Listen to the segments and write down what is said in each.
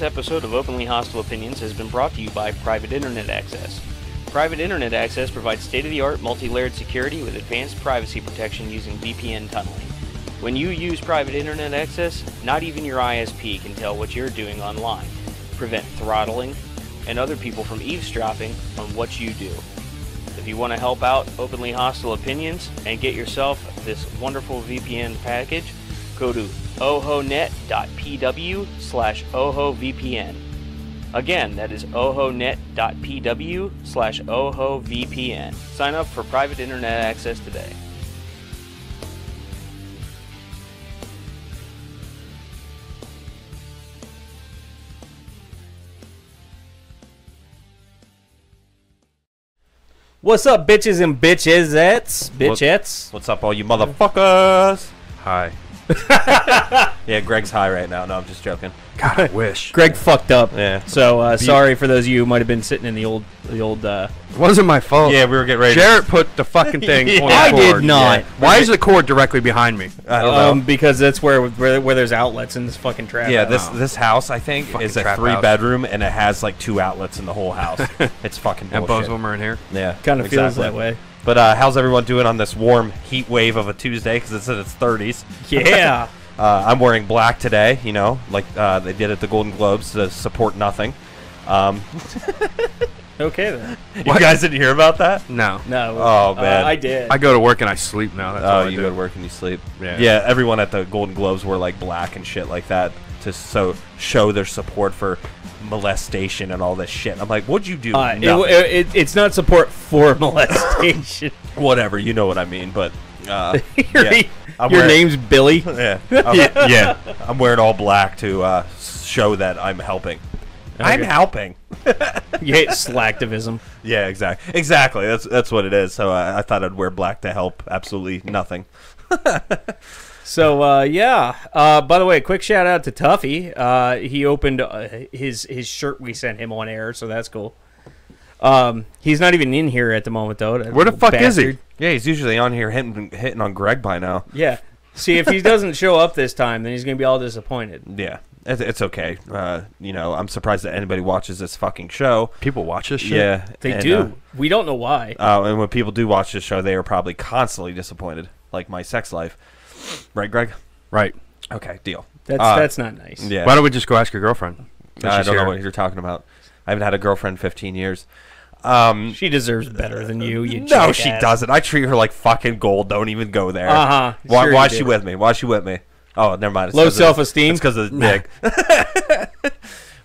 This episode of Openly Hostile Opinions has been brought to you by Private Internet Access. Private Internet Access provides state of the art multi layered security with advanced privacy protection using VPN tunneling. When you use private internet access, not even your ISP can tell what you're doing online, prevent throttling, and other people from eavesdropping on what you do. If you want to help out Openly Hostile Opinions and get yourself this wonderful VPN package, go to ohonet.pw slash ohovpn. Again, that is ohonet.pw slash ohovpn. Sign up for private internet access today. What's up, bitches and bitchettes? Bitchettes? What's up, all you motherfuckers? Hi. Yeah, Greg's high right now. No, I'm just joking. God, I wish. Greg fucked up. Yeah. So uh, sorry for those of you who might have been sitting in the old, the old. Uh, It wasn't my fault. Yeah, we were getting ready. to- Jarrett put the fucking thing Yeah. on the I did not. Yeah. Why is the cord directly behind me? I don't um, know. because that's where, where where there's outlets in this fucking trap. Yeah, house. this this house I think Fucking is a three house. bedroom and it has like two outlets in the whole house. it's fucking And both of them are in here. Yeah, kind of feels that way. But uh, how's everyone doing on this warm heat wave of a Tuesday? Because it's in its 30s. Yeah. Uh, I'm wearing black today. You know, like uh, they did at the Golden Globes to support nothing. Um, okay then. you guys didn't hear about that? No. No. Oh, uh, man. I did. I go to work and I sleep now. That's all Oh, I you do. go to work and you sleep. Yeah. Yeah, everyone at the Golden Globes wore like black and shit like that to so show their support for molestation and all this shit. I'm like, what'd you do? Uh, it, it, it, it's not support for molestation. Whatever, you know what I mean. But uh, your yeah, I'm your wearing- name's Billy. Yeah, I'm, yeah. I'm wearing all black to uh, show that I'm helping. I'm helping. You hate slacktivism. Yeah, exactly. Exactly. That's that's what it is. So I thought I'd wear black to help. Absolutely nothing. So uh, yeah. Uh, by the way, quick shout out to Tuffy. Uh, he opened uh, his his shirt we sent him on air, so that's cool. Um, he's not even in here at the moment though. that Where the little fuck is he? Yeah, he's usually on here hitting hitting on Greg by now. Yeah. See, if he doesn't show up this time, then he's gonna be all disappointed. Yeah, it's, it's okay. Uh, you know, I'm surprised that anybody watches this fucking show. People watch this show. Yeah, They and, do. we don't know why. Uh, uh, and when people do watch this show, they are probably constantly disappointed, like my sex life. Right, Greg? Right. Okay, deal. That's uh, that's not nice. Yeah. Why don't we just go ask your girlfriend? if I she's don't know here? what you're talking about. I haven't had a girlfriend in 15 years. Um, She deserves better than you. You no, she jackass. doesn't. I treat her like fucking gold. Don't even go there. Uh-huh. Why, Sure why you is she do. with me? Why is she with me? Oh, never mind. It's Low 'cause of- self-esteem? It's because of the dick.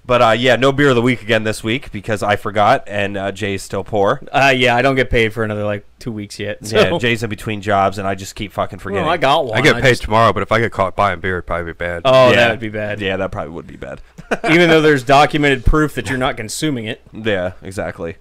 but uh, yeah, no beer of the week again this week because I forgot, and uh, Jay's still poor. Uh, yeah, I don't get paid for another like two weeks yet. So. Yeah, Jay's in between jobs, and I just keep fucking forgetting. Well, I got one. I get paid just- tomorrow, but if I get caught buying beer, it'd probably be bad. oh, Yeah. that would be bad. Yeah, that probably would be bad. Even though there's documented proof that you're not consuming it. yeah, exactly.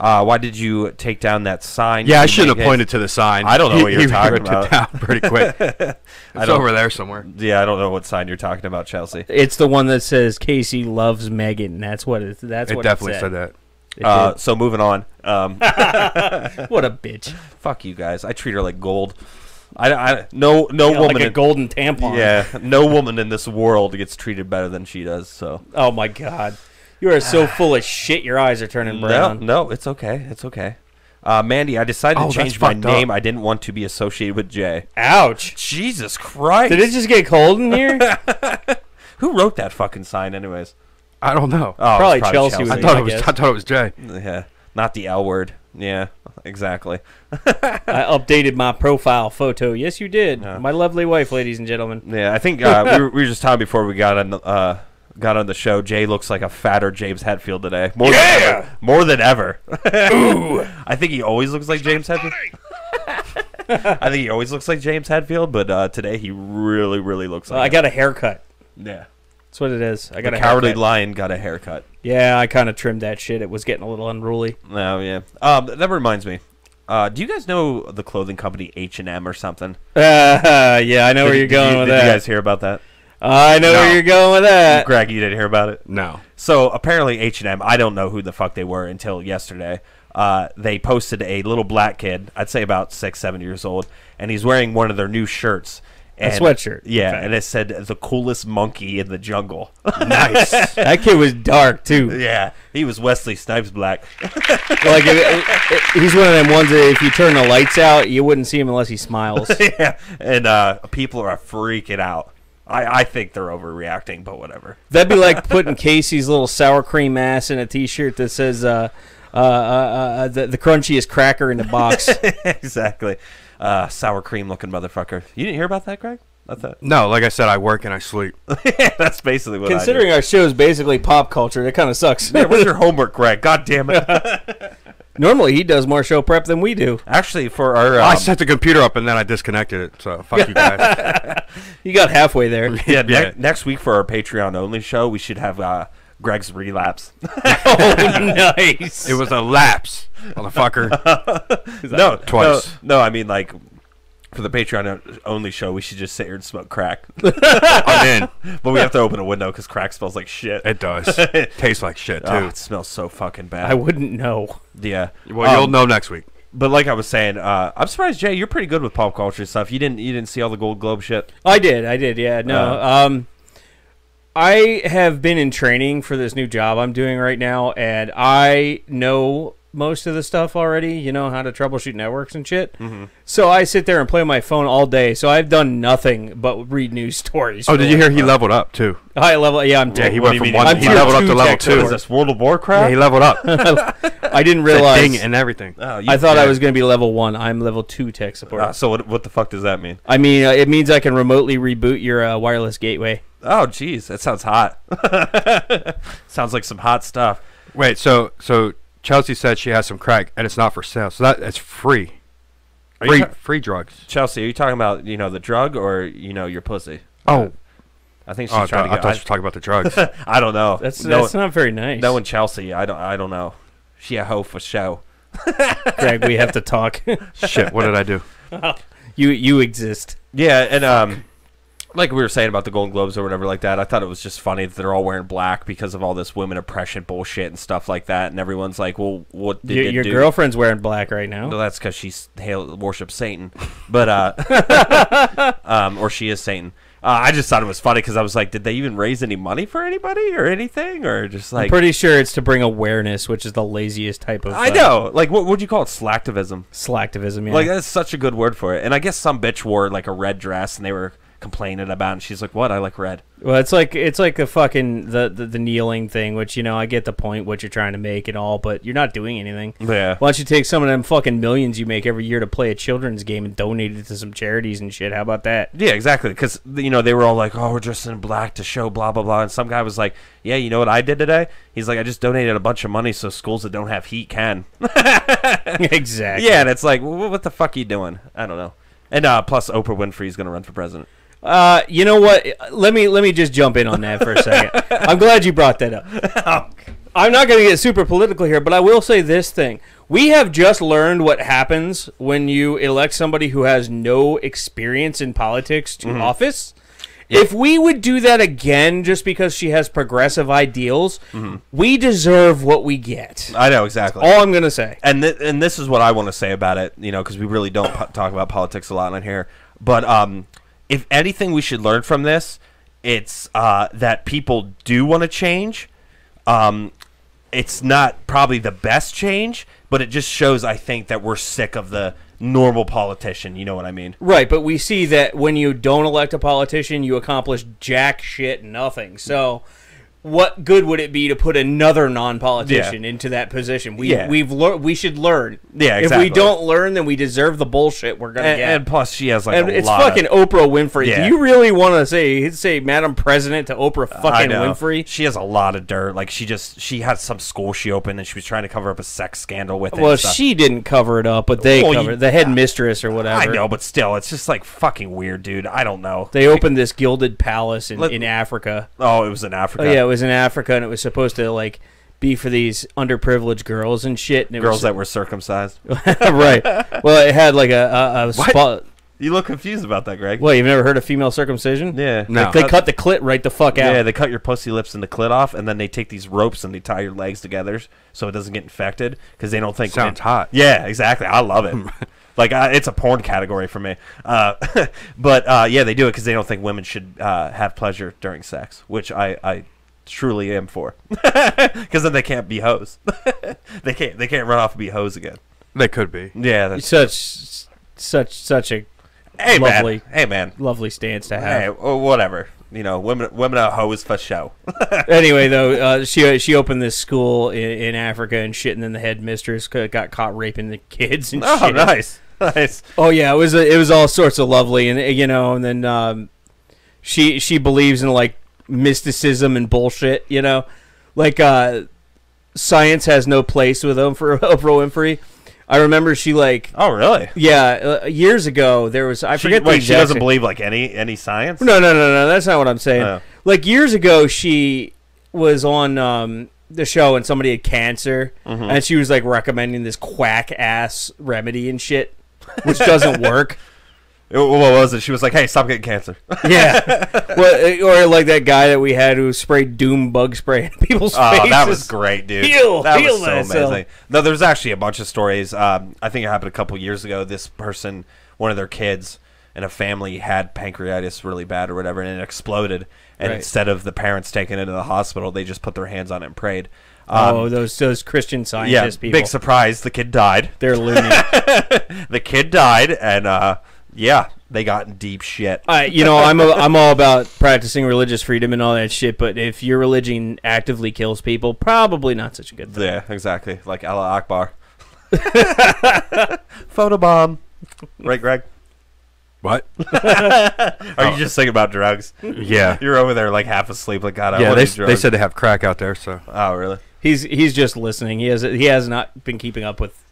Uh, why did you take down that sign? yeah, I shouldn't have pointed to the sign. I don't know He- what you're he talking ripped about. It down pretty quick. it's don't- over there somewhere. Yeah, I don't know what sign you're talking about, Chelsea. It's the one that says Casey loves Megan. That's what it. That's It what definitely it said that. Uh, so moving on. Um, what a bitch! fuck you guys. I treat her like gold. I, I no no You know, woman. like a in- golden tampon. yeah, no woman in this world gets treated better than she does. So Oh my god, you are so full of shit. Your eyes are turning no, brown. no, no, it's okay. It's okay. Uh, Mandy, I decided Oh, to that's change my fucked up. name. I didn't want to be associated with Jay. Ouch! Jesus Christ! Did it just get cold in here? Who wrote that fucking sign, anyways? I don't know. Oh, it's Probably Chelsea was I thought I it was. guess. I thought it was Jay. Yeah, not the L word. Yeah, exactly. I updated my profile photo. Yes, you did. Yeah. My lovely wife, ladies and gentlemen. Yeah, I think uh, we, were, we were just talking before we got on the, uh, got on the show. Jay looks like a fatter James Hetfield today. More than ever. More than ever. I think he always looks like James Hetfield. I think he always looks like James Hetfield, but uh, today he really, really looks like. I got a haircut. yeah. That's what it is. I got The a cowardly haircut. lion got a haircut. Yeah, I kind of trimmed that shit. It was getting a little unruly. Oh yeah. Um, that reminds me. Uh, do you guys know the clothing company H and M or something? Uh, yeah, I know where you're going you, with did that. you guys hear about that? I know No. where you're going with that. Greg, you didn't hear about it. No. So apparently H and M, I don't know who the fuck they were until yesterday. Uh, they posted a little black kid, I'd say about six, seven years old, and he's wearing one of their new shirts, A sweatshirt. Yeah, Okay. and it said the coolest monkey in the jungle. Nice. that kid was dark too. yeah, he was Wesley Snipes black. Like if it- it- he's one of them ones that if you turn the lights out, you wouldn't see him unless he smiles. yeah, and uh, people are freaking out. I, I think they're overreacting, but whatever. That'd be like putting Casey's little sour cream ass in a T-shirt that says uh, uh, uh, uh, the, the crunchiest cracker in the box. exactly. Uh, sour cream looking motherfucker. You didn't hear about that, Greg? I thought no, like I said, I work and I sleep. that's basically what Considering our show is basically pop culture, it kind of sucks. I do. Where's your homework, Greg? God damn it! Normally, he does more show prep than we do. Actually, for our um, I set the computer up and then I disconnected it. So fuck you guys. You got halfway there. yeah, ne- Yeah. next week for our Patreon only show, we should have uh, Greg's relapse. oh, nice. it was a lapse, motherfucker. no, Twice. No, no, I mean like for the Patreon only show, we should just sit here and smoke crack, I'm in. but we have to open a window because crack smells like shit. It does. Tastes like shit too. Oh, it smells so fucking bad. I wouldn't know. yeah. well, you'll Um, know next week. But like I was saying, uh, I'm surprised, Jay. You're pretty good with pop culture stuff. You didn't you didn't see all the Gold Globe shit. I did. I did. Yeah. No. Uh. um, I have been in training for this new job I'm doing right now, and I know most of the stuff already. You know how to troubleshoot networks and shit. Mm-hmm. So I sit there and play on my phone all day. So I've done nothing but read news stories. Oh, did you hear he leveled up too? high level? Yeah, I'm. Yeah, he went from one. I'm He leveled up to level tech What is support. two. this World of Warcraft? Yeah, he leveled up. I didn't realize. ding and everything. Oh, you- I thought I was going to be level one. I'm level two tech support. Uh, so what, what the fuck does that mean? I mean, uh, it means I can remotely reboot your uh, wireless gateway. Oh, jeez, that sounds hot. sounds like some hot stuff. Wait, so so Chelsea said she has some crack and it's not for sale, so that it's free. Are you Free ta- free drugs. Chelsea, are you talking about you know the drug or you know your pussy? Oh, I think she's oh I, trying thought, I to thought get. she was talking about the drugs. I, I don't know. That's no, that's not very nice. knowing Chelsea. I don't. I don't know. She a hoe for show. Greg, we have to talk. Shit, what did I do? you you exist. Yeah, and um, like we were saying about the Golden Globes or whatever like that, I thought it was just funny that they're all wearing black because of all this women oppression bullshit and stuff like that, and everyone's like, "Well, what did Your, you your do?" girlfriend's wearing black right now. No, that's because she's hail worships Satan, but uh, um, or she is Satan. Uh, I just thought it was funny because I was like, did they even raise any money for anybody or anything, or just I'm like pretty sure it's to bring awareness, which is the laziest type of. I uh, know, like what would you call it? Slacktivism. Slacktivism. Yeah. Like that's such a good word for it. And I guess some bitch wore like a red dress, and they were complaining about, it, and she's like, "What? I like red." well, it's like it's like the fucking the, the the kneeling thing, which you know I get the point what you're trying to make and all, but you're not doing anything. Yeah. Why don't you take some of them fucking millions you make every year to play a children's game and donate it to some charities and shit? How about that? Yeah, exactly. Because you know they were all like, "Oh, we're dressed in black to show blah blah blah," and some guy was like, "Yeah, you know what I did today?" He's like, "I just donated a bunch of money so schools that don't have heat can." exactly. Yeah, and it's like, what the fuck are you doing? I don't know. And uh, plus, Oprah Winfrey's gonna run for president. Uh, you know what? Let me let me just jump in on that for a second. I'm glad you brought that up. I'm not going to get super political here, but I will say this thing. We have just learned what happens when you elect somebody who has no experience in politics to office. If we would do that again just because she has progressive ideals, we deserve what we get. I know exactly. All I'm going to say. and th- and this is what I want to say about it, you know, because we really don't po- talk about politics a lot on here. But um, if anything, we should learn from this. It's uh, that people do want to change. Um, it's not probably the best change, but it just shows, I think, that we're sick of the normal politician. You know what I mean? Right, but we see that when you don't elect a politician, you accomplish jack shit nothing. So, what good would it be to put another non-politician into that position? We Yeah. we've learned we should learn. Yeah, If we don't learn, then we deserve the bullshit we're gonna And, get. and plus, she has like And a it's fucking Of, Oprah Winfrey. Yeah. Do you really want to say say Madam President to Oprah fucking. Winfrey? She has a lot of dirt. Like she just she had some school she opened and she was trying to cover up a sex scandal with it. Well, she didn't cover it up, but they Well, you- covered the head mistress or whatever. I know, but still, it's just like fucking weird, dude. I don't know. They opened this gilded palace in, Let- in Africa. Oh, it was in Oh Africa. yeah, it was in Africa, and it was supposed to like be for these underprivileged girls and shit. And it girls was, that were circumcised. right. Well, it had like a a, a spot. You look confused about that, Greg. Well, You've never heard of female circumcision? Yeah. No. They cut the clit right the fuck out. Yeah, they cut your pussy lips and the clit off, and then they take these ropes and they tie your legs together so it doesn't get infected because they don't think Sounds it- hot. Yeah, exactly. I love it. Like uh, it's a porn category for me. Uh, but uh, yeah, they do it because they don't think women should uh, have pleasure during sex, which I, I truly am for. Because then they can't be hoes. they can't they can't run off and be hoes again. They could be. Yeah. That's, Such such such a hey lovely. man. Hey man. lovely stance to have. oh, whatever. You know, women women are hoes for show. anyway, though, uh, she she opened this school in, in Africa and shit, and then the headmistress c- got caught raping the kids and oh, shit. nice, nice. Oh yeah, it was it was all sorts of lovely, and uh, you know, and then um, she she believes in like mysticism and bullshit, you know, like uh, science has no place with them for Oprah Winfrey. I remember she like Oh, really? yeah uh, years ago there was I She, forget the wait, she doesn't thing. believe like any any science. No, no, no, no. That's not what I'm saying. Oh. Like years ago, she was on um, the show and somebody had cancer, Mm-hmm. and she was like recommending this quack ass remedy and shit, which doesn't work. What was it? She was like, "Hey, stop getting cancer." yeah, well, or like that guy that we had who sprayed doom bug spray in people's Oh, faces. that was great, dude. Heal- that heal was so thyself. amazing. No, there's actually a bunch of stories. Um, I think it happened a couple years ago. This person, one of their kids in a family, had pancreatitis really bad or whatever, and it exploded. And Right. instead of the parents taking it to the hospital, they just put their hands on it and prayed. Oh, Um, those those Christian scientists! yeah, people. big surprise. The kid died. They're loony. The kid died, and uh, yeah, they got in deep shit. I, you know, I'm a, I'm all about practicing religious freedom and all that shit. But if your religion actively kills people, probably not such a good thing. Yeah, exactly. Like Allah Akbar. Photobomb. Right, Greg? What? Are you oh. just thinking about drugs? Yeah. You're over there like half asleep. Like God, I Yeah, want they, these they drugs. said they have crack out there, so Oh, really? He's he's just listening. He has he has not been keeping up with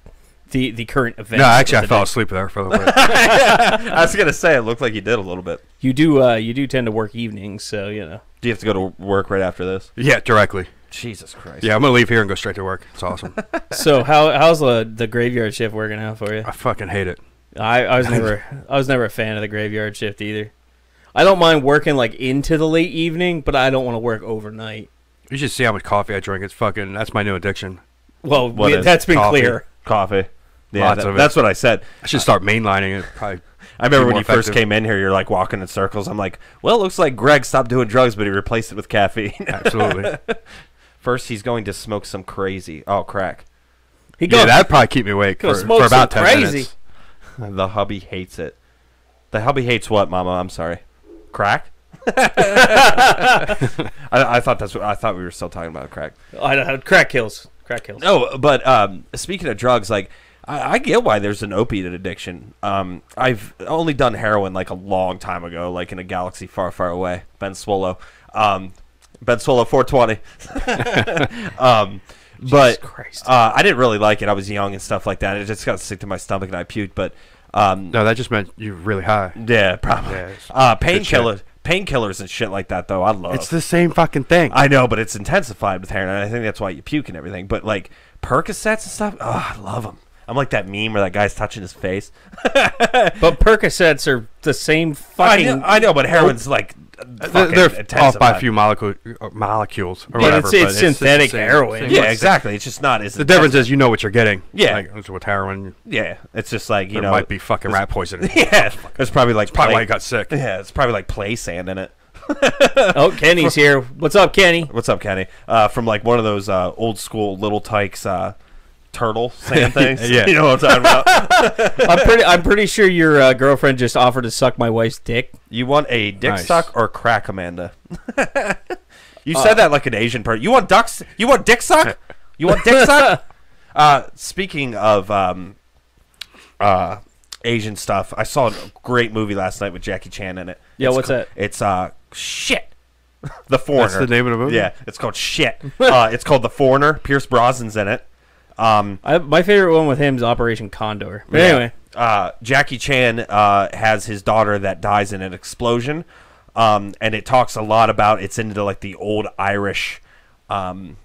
the the current event. no. Actually, I the fell asleep there for a little bit. I was gonna say it looked like you did a little bit. You do uh you do tend to work evenings, so you know. Do you have to go to work right after this? yeah, directly. Jesus Christ. Yeah, I'm gonna leave here and go straight to work. It's awesome. So how how's the the graveyard shift working out for you? I fucking hate it. I, I was never I was never a fan of the graveyard shift either. I don't mind working like into the late evening, but I don't want to work overnight. You should see how much coffee I drink. It's fucking. That's my new addiction. Well, we, that's been coffee? clear. Coffee. Yeah, Lots that- of it. that's what I said. I should start mainlining it. Probably. I remember when more you first came in here, you're like walking in circles. I'm like, well, it looks like Greg stopped doing drugs, but he replaced it with caffeine. Absolutely. First, he's going to smoke some crazy. Oh, crack. He yeah, goes, that'd probably keep me awake for, smoke for about some ten crazy. minutes. The hubby hates it. The hubby hates what, Mama? I'm sorry. Crack. I, I thought that's what I thought we were still talking about crack. I don't know, crack kills. Crack kills. No, but um, speaking of drugs, like I, I get why there's an opiate addiction. Um, I've only done heroin like a long time ago, like in a galaxy far, far away. Ben Swallow, um, Ben Swallow, 420. um, but Christ. uh, I didn't really like it. I was young and stuff like that. It just got sick to my stomach and I puked. But um, No, that just meant you're really high. yeah, probably. Yeah, uh, painkillers, painkillers and shit like that. Though I love. It's the same fucking thing. I know, but it's intensified with heroin, I think that's why you puke and everything. But like Percocets and stuff, oh, I love them. I'm like that meme where that guy's touching his face. But Percocets are the same I fucking. know, I know, but heroin's like They're, fucking they're off by a few molecule, uh, molecules or But whatever. it's- it's the synthetic same- heroin. same Yeah, exactly. It's just not as The difference is you know what you're getting. Yeah. like it's with heroin, yeah, it's just like you there know, might be fucking rat poison. yeah, there's probably like Probably why you got sick. yeah, it's probably like play sand in it. oh, Kenny's here. What's up, Kenny? What's up, Kenny? Uh, from like one of those uh, old school little tykes uh, turtle sand things. Yeah. you know what I'm talking about. I'm pretty. I'm pretty sure your uh, girlfriend just offered to suck my wife's dick. You want a dick Nice. suck or crack, Amanda? you said that like an Asian person. You want ducks? You want dick suck? You want dick suck? Uh, speaking of um, uh, Asian stuff, I saw a great movie last night with Jackie Chan in it. Yeah, It's what's ca- that? It's uh, shit. the Foreigner. That's the name of the movie. Yeah, it's called shit. uh, it's called The Foreigner. Pierce Brosnan's in it. Um, I, my favorite one with him is Operation Condor. But yeah. anyway, uh, Jackie Chan uh, has his daughter that dies in an explosion, um, and it talks a lot about it's into like the old Irish, um,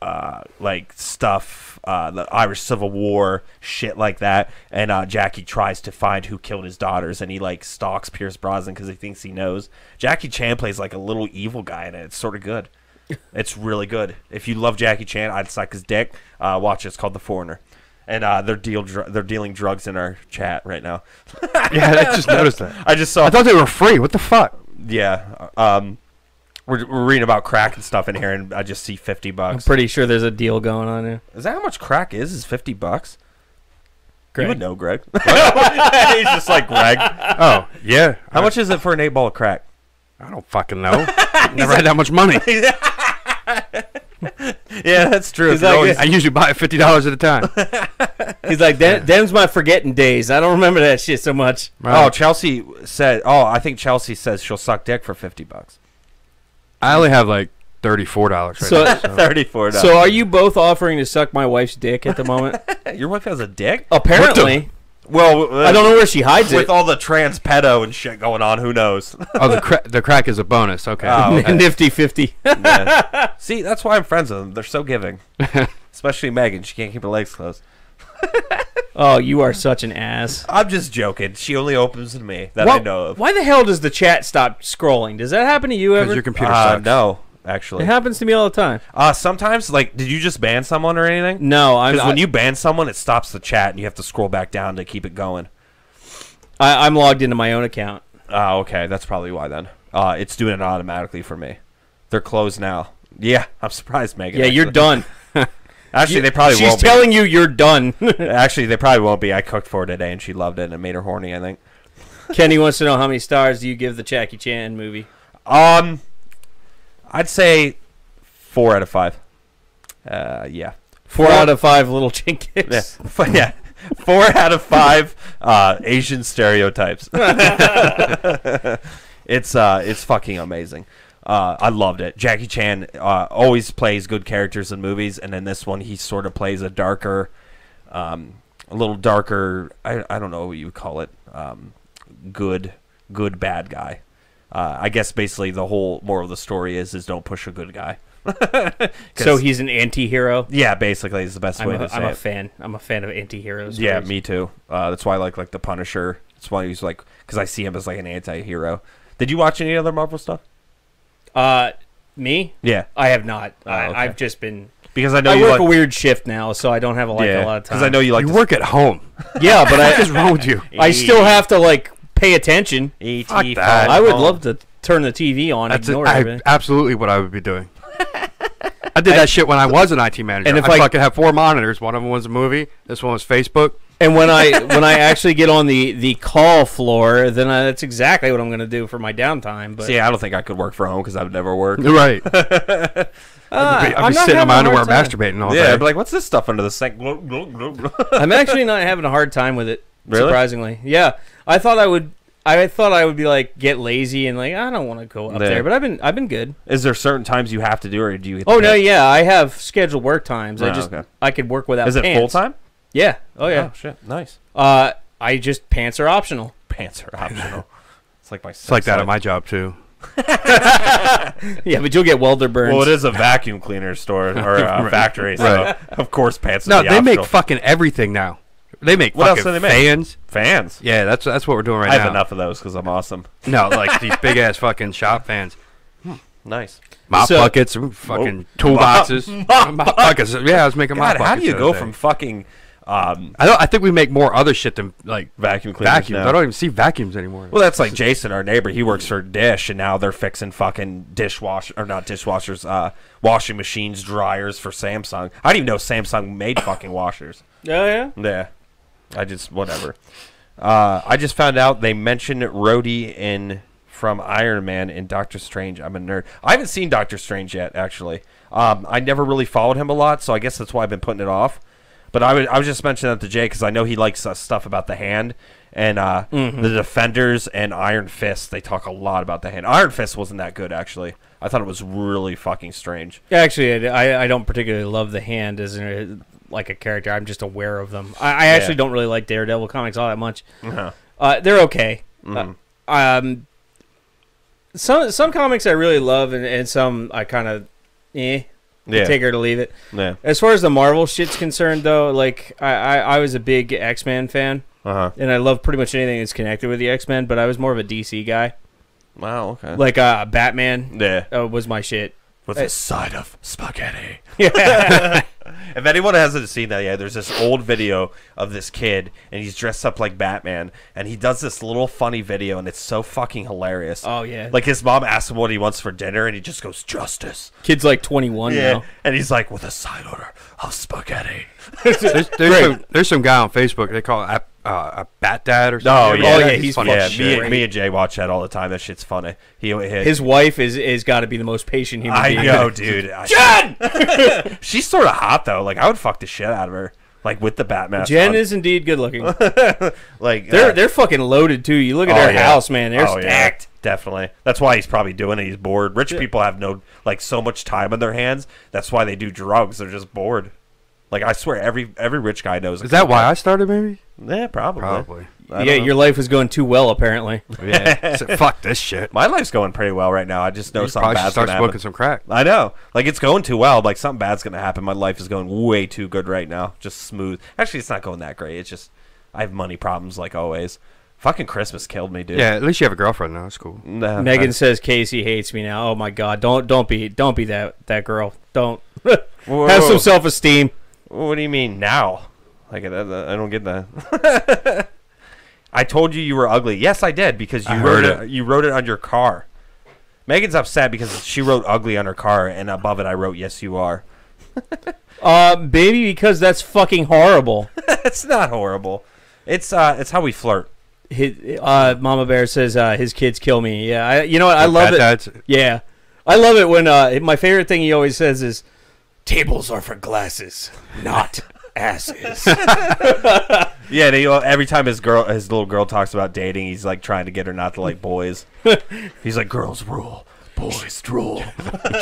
uh, like stuff, uh, the Irish Civil War shit like that. And uh, Jackie tries to find who killed his daughters, and he like stalks Pierce Brosnan because he thinks he knows. Jackie Chan plays like a little evil guy, and it's sort of good. It's really good. If you love Jackie Chan, I'd suck his dick. Uh, watch it. It's called The Foreigner. and uh, they're deal dr- they're dealing drugs in our chat right now. yeah, I just noticed that. I just saw. I thought they were free. What the fuck? yeah. Um, we're, we're reading about crack and stuff in here, and I just see fifty bucks. I'm bucks. pretty sure there's a deal going on here. Is that how much crack is? Is fifty bucks? Greg. You would know, Greg. He's just like Greg. Oh, yeah. How much is it for an eight ball of crack? I don't fucking know. Never had that much money. Yeah, that's true. He's like- always- I usually buy it fifty dollars at a time. He's like, "Them- them's my forgetting days. I don't remember that shit so much. oh, Chelsea said. Oh, I think Chelsea says she'll suck dick for fifty bucks. I only have like thirty-four dollars right So- now. So. Thirty-four. So are you both offering to suck my wife's dick at the moment? Your wife has a dick? Apparently, Well, uh, I don't know where she hides it. With it. all the trans pedo and shit going on, who knows? oh, the cra- the crack is a bonus. Okay. Oh, okay. Nifty fifty. Yeah. See, that's why I'm friends with them. They're so giving. Especially Megan. She can't keep her legs closed. Oh, you are such an ass. I'm just joking. She only opens to me that I Why- know of. Why the hell does the chat stop scrolling? Does that happen to you ever? Because your computer Uh, sucks. no, actually. It happens to me all the time. Uh, sometimes, like, did you just ban someone or anything? No, I'm Because when you ban someone, it stops the chat and you have to scroll back down to keep it going. I, I'm logged into my own account. Oh, okay. That's probably why then. Uh, it's doing it automatically for me. They're closed now. Yeah, I'm surprised, Megan. Yeah, you're done. Actually, they probably She's won't telling you you're done. be. Actually, they probably won't be. I cooked for her today and she loved it and it made her horny, I think. Kenny wants to know how many stars do you give the Jackie Chan movie? Um, I'd say four out of five. Uh, yeah. Four out of five little chink Yeah. yeah. Four out of five uh, Asian stereotypes. it's uh, it's fucking amazing. Uh, I loved it. Jackie Chan uh, always plays good characters in movies, and in this one, he sort of plays a darker, um, a little darker. I, I don't know what you would call it. Um, good, good bad guy. Uh, I guess basically the whole moral of the story is is don't push a good guy. so he's an anti-hero. yeah, basically is the best I'm way a, to say I'm a it. fan. I'm a fan of anti-heroes. Yeah, me too. Uh, that's why I like like the Punisher. That's why he's like because I see him as like an anti-hero. Did you watch any other Marvel stuff? Uh, me? Yeah, I have not. Oh, I, okay. I've just been. because I know I you work like. a weird shift now, so I don't have like yeah, a lot of time. because I know you like. you to work at home. Yeah, but What is I wrong with you? I still have to like pay attention. E.T. Fuck that. I would Home. love to turn the TV on, That's ignore a, I, everything. absolutely what I would be doing. I did that shit when I was an IT manager. And if I I- fucking have four monitors. One of them was a movie. This one was Facebook. And when I when I actually get on the the call floor, then I, that's exactly what I'm going to do for my downtime. But See, I don't think I could work from home because I would never work. Right. I'd be, ah, I'd I'm be sitting on my underwear masturbating all Yeah, day. I'd be like, what's this stuff under the sink? I'm actually not having a hard time with it. Really? Surprisingly, yeah. I thought I would. I thought I would be like get lazy and like I don't want to go up Yeah. there, but I've been I've been good. Is there certain times you have to do, or do you? Get Oh to no, yeah, I have scheduled work times. I Oh, just okay. I could work without. Is it pants. full time? Yeah. Oh yeah. Oh shit, nice. Uh, I just pants are optional. Pants are optional. it's like my. it's like that at my job too. Yeah, but you'll get welder burns. Well, it is a vacuum cleaner store or a factory, so Right. of course pants. No, would be they make fucking everything now. They make What else fucking do they make? fans. fans. Yeah, that's that's what we're doing right now. I have now. enough of those because I'm awesome. No, like these big ass fucking shop fans. Nice. Mop So- buckets, ooh, fucking toolboxes. Mop, buckets. Yeah, I was making mop God, buckets. how do you the go other from day. fucking um, I don't. I think we make more other shit than like vacuum cleaners? vacuums. now? I don't even see vacuums anymore. Well, that's like Jason, our neighbor. He works for Dish, and now they're fixing fucking dishwasher or not dishwashers, uh, washing machines, dryers for Samsung. I didn't even know Samsung made fucking washers. Oh yeah. Yeah, I just whatever. Uh, I just found out they mentioned Rhodey in from Iron Man in Doctor Strange. I'm a nerd. I haven't seen Doctor Strange yet, actually. Um, I never really followed him a lot, so I guess that's why I've been putting it off. But I, would, I was just mentioning that to Jay because I know he likes uh, stuff about the hand and uh, the Defenders and Iron Fist. They talk a lot about the hand. Iron Fist wasn't that good, actually. I thought it was really fucking strange. Actually, I, I don't particularly love the hand as a, like a character. I'm just aware of them. I, I actually Yeah. don't really like Daredevil comics all that much. Uh-huh. Uh, they're okay. Mhm. Uh, um, some some comics I really love, and, and some I kind of eh Yeah, take her to leave it. yeah, As far as the Marvel shit's concerned, though, like I, I, I was a big X Men fan, uh huh. and I love pretty much anything that's connected with the X Men. But I was more of a DC guy. Wow, okay. Like uh, Batman yeah, uh, was my shit. with Uh, a side of spaghetti. Yeah. if anyone hasn't seen that yet, there's this old video of this kid, and he's dressed up like Batman, and he does this little funny video, and it's so fucking hilarious. Oh, yeah. Like his mom asks him what he wants for dinner, and he just goes justice. Kid's like 21 now. and he's like with a side order of spaghetti. There's, there's, some, there's some guy on Facebook. They call it a, uh, a bat dad or Oh something. yeah, Oh, yeah, he's funny. yeah. Me, great. me and Jay watch that all the time. That shit's funny. He, he His wife is is got to be the most patient human I being. know, dude. Jen, she's sort of hot though. Like I would fuck the shit out of her, like with the Batman. Jen is indeed good looking. like They're uh, they're fucking loaded too. You look at oh, their yeah. house, man. They're Oh, yeah, stacked. definitely. That's why he's probably doing it. He's bored. Rich people have no like so much time on their hands. That's why they do drugs. They're just bored. Like I swear, every every rich guy knows. a Is that cook. why I started? Maybe. Yeah, probably. Probably. I Yeah, don't know. your life was going too well apparently. Yeah. So, fuck this shit. My life's going pretty well right now. I just know You something probably should bad's start gonna smoking some crack. I know. Like it's going too well. Like something bad's gonna happen. My life is going way too good right now. Just smooth. Actually, it's not going that great. It's just I have money problems like always. Fucking Christmas killed me, dude. Yeah, at least you have a girlfriend now. That's cool. Nah, Megan I- says Casey hates me now. Oh my god, don't don't be don't be that that girl. Don't Whoa, have whoa. some self esteem. What do you mean now? Like I, I don't get that. I told you you were ugly. Yes, I did because you I wrote heard it. You wrote it on your car. Megan's upset because she wrote ugly on her car, and above it I wrote yes you are. Uh, baby, because that's fucking horrible. it's not horrible. It's uh, it's how we flirt. His, uh, Mama Bear says uh, his kids kill me. Yeah, I, you know what? I love it. dads. Yeah, I love it when uh, my favorite thing he always says is, "Tables are for glasses, not asses." Yeah, they, every time his girl, his little girl talks about dating, he's like trying to get her not to like boys. he's like, girls rule, boys rule.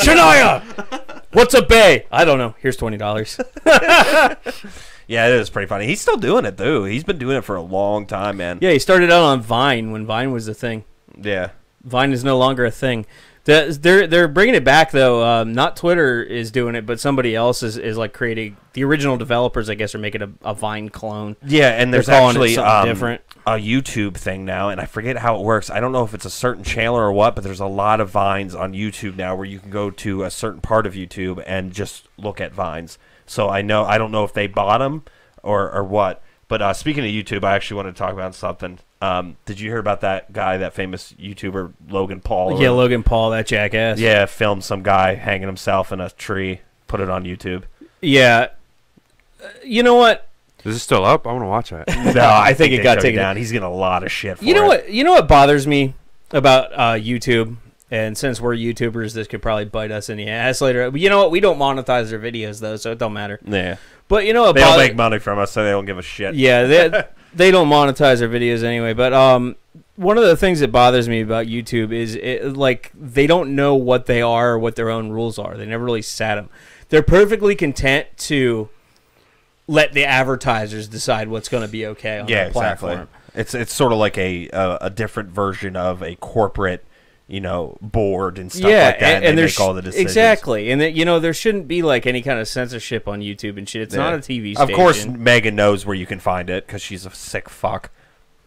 Shania, what's a bay? I don't know. Here's twenty dollars. yeah, it is pretty funny. He's still doing it though. He's been doing it for a long time, man. Yeah, he started out on Vine when Vine was a thing. Yeah. Vine is no longer a thing. The- They're they're bringing it back though. Um, not Twitter is doing it, but somebody else is, is like creating. The original developers, I guess, are making a, a Vine clone. Yeah, and there's actually um, different. a YouTube thing now, and I forget how it works. I don't know if it's a certain channel or what, but there's a lot of vines on YouTube now where you can go to a certain part of YouTube and just look at vines. So I know I don't know if they bought them or or what. But uh, speaking of YouTube, I actually want to talk about something. Um, did you hear about that guy, that famous YouTuber Logan Paul? Yeah, or- Logan Paul, that jackass. yeah, filmed some guy hanging himself in a tree, put it on YouTube. yeah. Uh, You know what? Is it still up? I want to watch that. No, I think it got took taken down. He's getting a lot of shit. For You know it. what? You know what bothers me about uh, YouTube. And since we're YouTubers, this could probably bite us in the ass later. But you know what? We don't monetize their videos though, so it don't matter. Yeah. But you know what? They don't make money from us, so they don't give a shit. Yeah, they they don't monetize their videos anyway. But um, one of the things that bothers me about YouTube is it, like they don't know what they are or what their own rules are. They never really set them. They're perfectly content to let the advertisers decide what's going to be okay on yeah, their exactly. platform. It's it's sort of like a a, a different version of a corporate, you know, board and stuff yeah, like that. and, And, and they there's make all the decisions. exactly, and that you know there shouldn't be like any kind of censorship on YouTube and shit. It's not a TV Of course, Megan knows where you can find it because she's a sick fuck.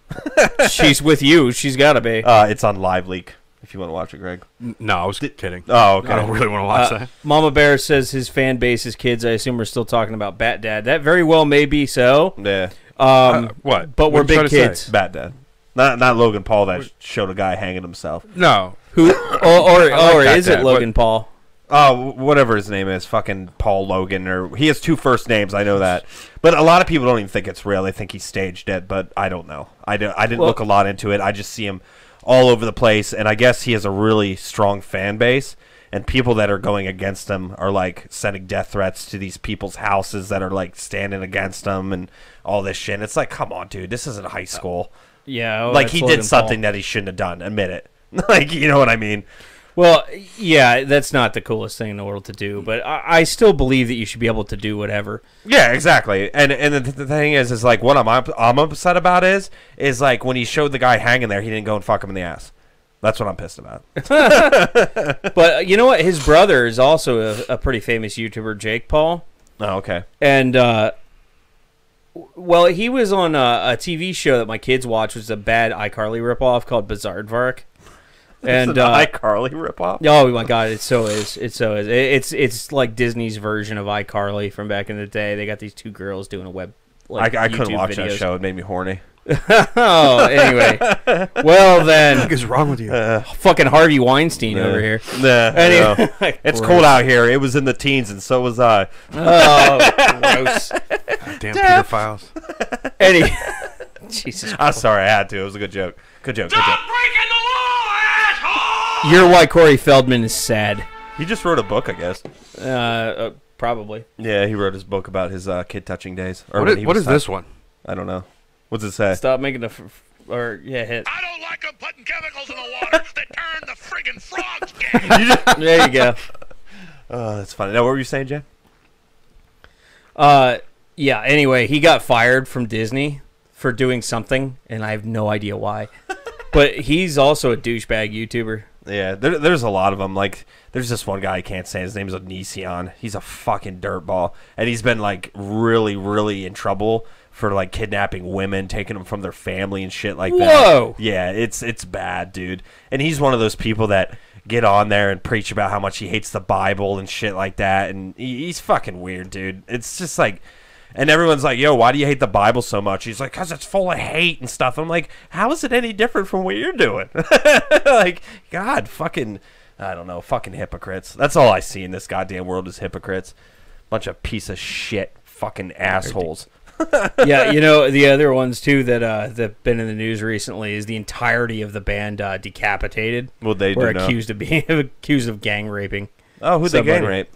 she's with you. She's got to be. Uh, it's on Live Leak if you want to watch it, Greg. no, I was kidding. Oh, okay. I don't really want to watch Uh, that. Mama Bear says his fan base is kids. I assume we're still talking about Bat Dad. That very well may be so. Yeah, Um, Uh, what? But we're big trying to say? kids. bad dad. Not not Logan Paul that showed a guy hanging himself. No. Who? Or, or, like or Bat is it Dad. Logan Paul? Oh, whatever his name is, fucking Paul Logan, or he has two first names. I know that, but a lot of people don't even think it's real. They think he staged it, but I don't know. I, do, I didn't Well- look a lot into it. I just see him all over the place, and I guess he has a really strong fan base. And people that are going against him are like sending death threats to these people's houses that are like standing against him and all this shit. And it's like, come on, dude, this isn't high uh, school. Yeah. oh, like he did something Paul. that he shouldn't have done. Admit it. like you know what I mean? Well, yeah, that's not the coolest thing in the world to do, but I, I still believe that you should be able to do whatever. Yeah, exactly. And and the, the thing is, is like what I'm I'm upset about is is like when he showed the guy hanging there, he didn't go and fuck him in the ass. That's what I'm pissed about. But you know what? His brother is also a, a pretty famous YouTuber, Jake Paul. Oh, okay. And uh, well, he was on a, a TV show that my kids watch, which is a bad iCarly ripoff called Bizaardvark. and an uh, iCarly ripoff. oh my god, it so is. It so is. It, it's it's like Disney's version of iCarly from back in the day. They got these two girls doing a web. Like, I, I couldn't watch that show. It made me horny. oh, anyway. Well then, what is wrong with you? fucking Harvey Weinstein over here. Nah, Anyway, no. It's cold out here. It was in the teens, and so was I. Oh, gross. Damn pedophiles. Files. Any. Jesus. I'm sorry, I had to. It was a good joke. Good joke. Good joke. breaking the law, asshole! You're why Corey Feldman is sad. He just wrote a book, I guess. Uh, uh probably. Yeah, he wrote his book about his uh, kid touching days. Or What when is, he what was is touch- this one? I don't know. What's it say? Stop making the. F- f- or yeah, hit. I don't like them putting chemicals in the water that turn the friggin' frogs gay. There you go. Oh, that's funny. Now, what were you saying, Jay? Uh, yeah. Anyway, he got fired from Disney for doing something, and I have no idea why. but he's also a douchebag YouTuber. Yeah, there, there's a lot of them. Like, there's this one guy I can't say. His name's Onision. He's a fucking dirtball, and he's been like really, really in trouble for like kidnapping women, taking them from their family and shit like that. Whoa. Yeah, it's it's bad, dude. And he's one of those people that get on there and preach about how much he hates the Bible and shit like that. And he, he's fucking weird, dude. It's just like. And everyone's like, "Yo, why do you hate the Bible so much?" He's like, "Cause it's full of hate and stuff." I'm like, "How is it any different from what you're doing?" like, God, fucking, I don't know, fucking hypocrites. That's all I see in this goddamn world is hypocrites. Bunch of piece of shit, fucking assholes. Yeah, you know the other ones too that uh that been in the news recently is the entirety of the band uh, decapitated. Well, they were do know. accused of being accused of gang raping. Oh, who'd they gang somebody. rape?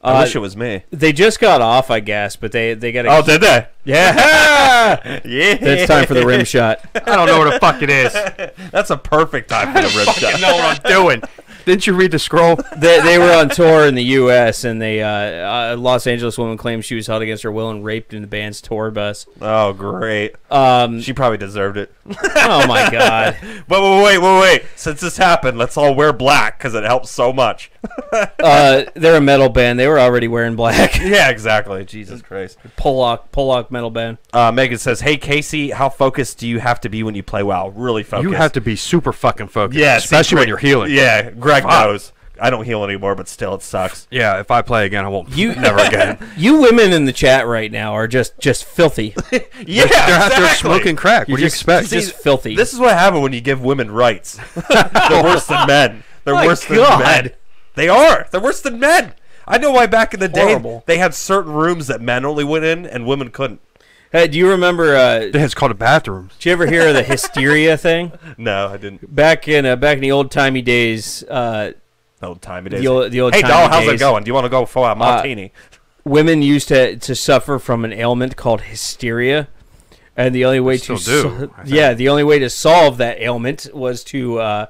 I Uh, wish it was me. They just got off, I guess, but they they got. Oh, did they? yeah. Yeah. It's time for the rim shot. I don't know what the fuck it is. That's a perfect time for the rim fucking shot. know what I'm doing. Didn't you read the scroll? they, they were on tour in the U.S. and they uh, a Los Angeles woman claimed she was held against her will and raped in the band's tour bus. Oh, great. Um, She probably deserved it. oh my god! But wait, wait, wait, wait. Since this happened, let's all wear black because it helps so much. Uh, they're a metal band. They were already wearing black. yeah, exactly. Jesus Christ. Pollock, Pollock metal band. Uh, Megan says, "Hey Casey, how focused do you have to be when you play WoW? Really focused. You have to be super fucking focused. yeah, see, especially when you're healing. Yeah, Greg Fuck. knows. I don't heal anymore, but still, it sucks. Yeah, if I play again, I won't. You- never again. You women in the chat right now are just just filthy. Yeah, They're out there exactly. smoking crack. What do you just- expect? just filthy. This is what happened when you give women rights. They're worse than men. They're My worse God. than men. They are. They're worse than men. I know why back in the day they had certain rooms that men only went in and women couldn't. Hey, do you remember? Uh, it's called a bathroom. Did you ever hear of the hysteria thing? No, I didn't. Back in uh, back in the old timey days, uh, Old time it is. the old the old hey, timey doll, how's it going? Do you want to go for a martini? women used to to suffer from an ailment called hysteria, and the only way to still do, so- yeah, the only way to solve that ailment was to uh,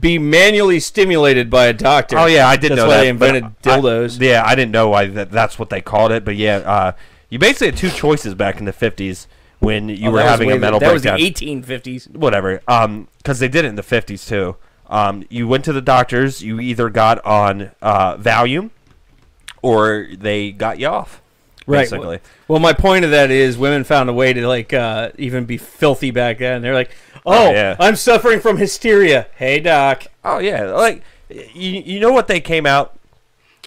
be manually stimulated by a doctor. oh yeah, I did That's know why that. they but invented I- dildos. yeah, I didn't know why that, that's what they called it, but yeah, uh, you basically had two choices back in the fifties when you Oh, were having a metal that was the breakdown. 1850s. whatever. Um, because they did it in the fifties too. Um, you went to the doctors. You either got on uh, Valium, or they got you off. Right. Basically. Well, my point of that is women found a way to like uh, even be filthy back then. They're like, "Oh, yeah. I'm suffering from hysteria." Hey, doc. Oh yeah, like you, you know what they came out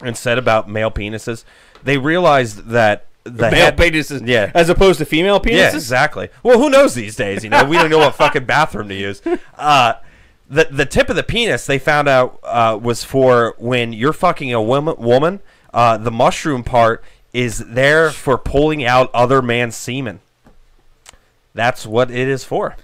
and said about male penises? They realized that the Male head, penises, Yeah. as opposed to female penises. Yeah, exactly. Well, who knows these days? You know, we don't know what fucking bathroom to use. Uh, the the tip of the penis they found out uh, was for when you're fucking a woman. Woman, uh, the mushroom part is there for pulling out other man's semen. That's what it is for.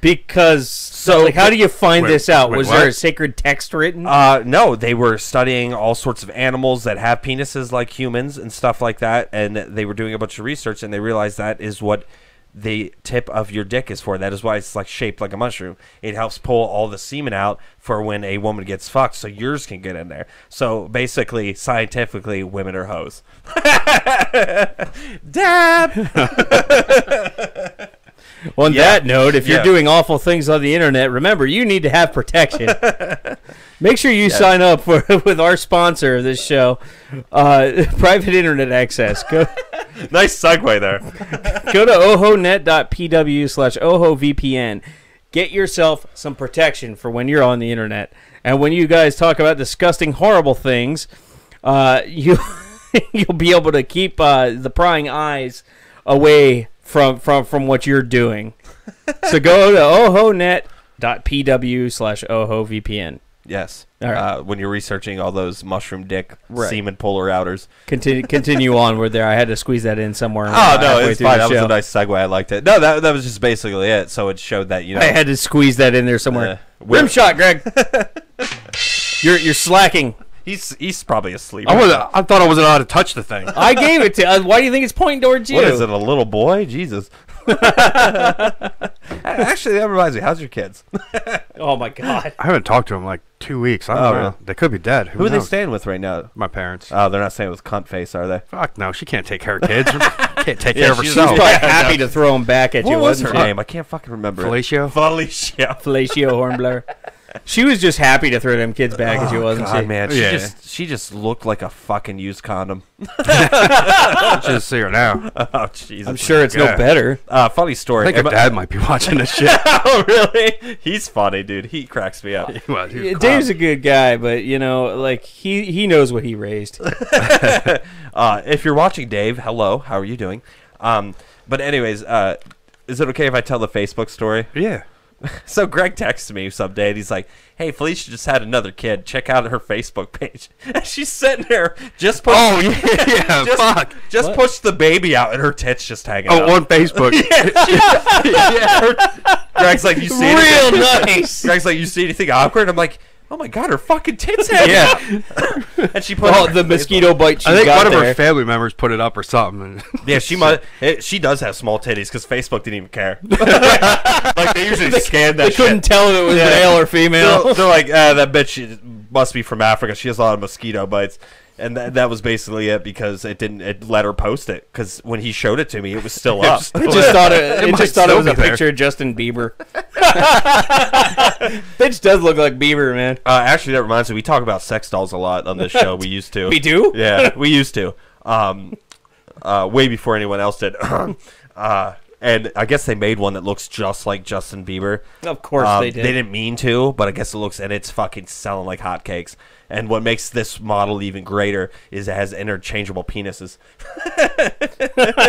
Because so, So- like, how do you find Wait, this out? wait, Was there a sacred text written? Uh, no, they were studying all sorts of animals that have penises like humans and stuff like that, and they were doing a bunch of research, and they realized that is what the tip of your dick is for. That is why it's like shaped like a mushroom. It helps pull all the semen out for when a woman gets fucked, so yours can get in there. So basically, scientifically, women are hoes. Dab. On yeah. that note, if Yeah. you're doing awful things on the internet, remember you need to have protection. Make sure you sign up for with our sponsor of this show, uh, Private Internet Access. Go nice segue there. go to ohonet.pw slash ohovpn. get yourself some protection for when you're on the internet. And when you guys talk about disgusting, horrible things, uh, you you'll be able to keep uh, the prying eyes away from from from what you're doing. so go to ohonet.pw slash ohovpn. Yes. Right. Uh, when you're researching all those mushroom dick Right. semen polar outers. Continue continue onward there. I had to squeeze that in somewhere. Oh no, it's fine. That was a nice segue. I liked it. No, that that was just basically it. So it showed that you know. I had to squeeze that in there somewhere. Uh, Rim shot, Greg. you're you're slacking. He's he's probably asleep. I was. I thought I wasn't allowed to touch the thing. I gave it to. Uh, why do you think it's pointing towards you? What is it? A little boy? Jesus. Actually, that reminds me. How's your kids? Oh my god. I haven't talked to them in like two weeks. I don't Oh, know. really? They could be dead. Who, Who are they knows? staying with right now? My parents. Oh, they're not staying with cunt face, are they? Fuck no, she can't take care of her kids. can't take Yeah, care of she's She's herself. not- probably happy to throw him back at you, What was her wasn't she? name? I can't fucking remember. it. Felicio. Felicia. Fellatio Hornblower. She was just happy to throw them kids back at you, wasn't Oh, God, she? man, she Yeah. just she just looked like a fucking used condom. Just see her now. oh Jesus! I'm sure it's no Yeah. better. Uh, funny story. I think her Am dad might be watching this shit. oh really? He's funny, dude. He cracks me up. Well, he was Yeah. Dave's a good guy, but you know, like he he knows what he raised. Uh, if you're watching, Dave, hello. How are you doing? Um, but anyways, uh, is it okay if I tell the Facebook story? yeah. So Greg texts me someday, and he's like, "Hey, Felicia just had another kid. Check out her Facebook page." And she's sitting there, just oh, push, Oh yeah, yeah. just, fuck. just What? push the baby out, and her tits just hanging out. Oh, out. on Facebook. yeah, her- Greg's like, "You see anything?" Real nice. Greg's like, "You see anything awkward?" I'm like, "Oh my god, her fucking tits hanging Yeah. and she put Oh, the mosquito bite she I think got one of there. her family members put it up or something. Yeah, she must. It, she does have small titties because Facebook didn't even care. like they usually scan that they couldn't tell if it was Yeah. male or female. They're, they're like, ah, that bitch she must be from Africa. She has a lot of mosquito bites. And that, that was basically it because it didn't it let her post it because when he showed it to me it was still up. It just thought it, It it just thought it was a there. picture of Justin Bieber. Bitch does look like Bieber, man. uh, actually, that reminds me, we talk about sex dolls a lot on this show. We used to. We do? Yeah, we used to. Um, uh, way before anyone else did. uh, and I guess they made one that looks just like Justin Bieber. Of course Um, they did. They didn't mean to, but I guess it looks and it's fucking selling like hotcakes. And what makes this model even greater is it has interchangeable penises.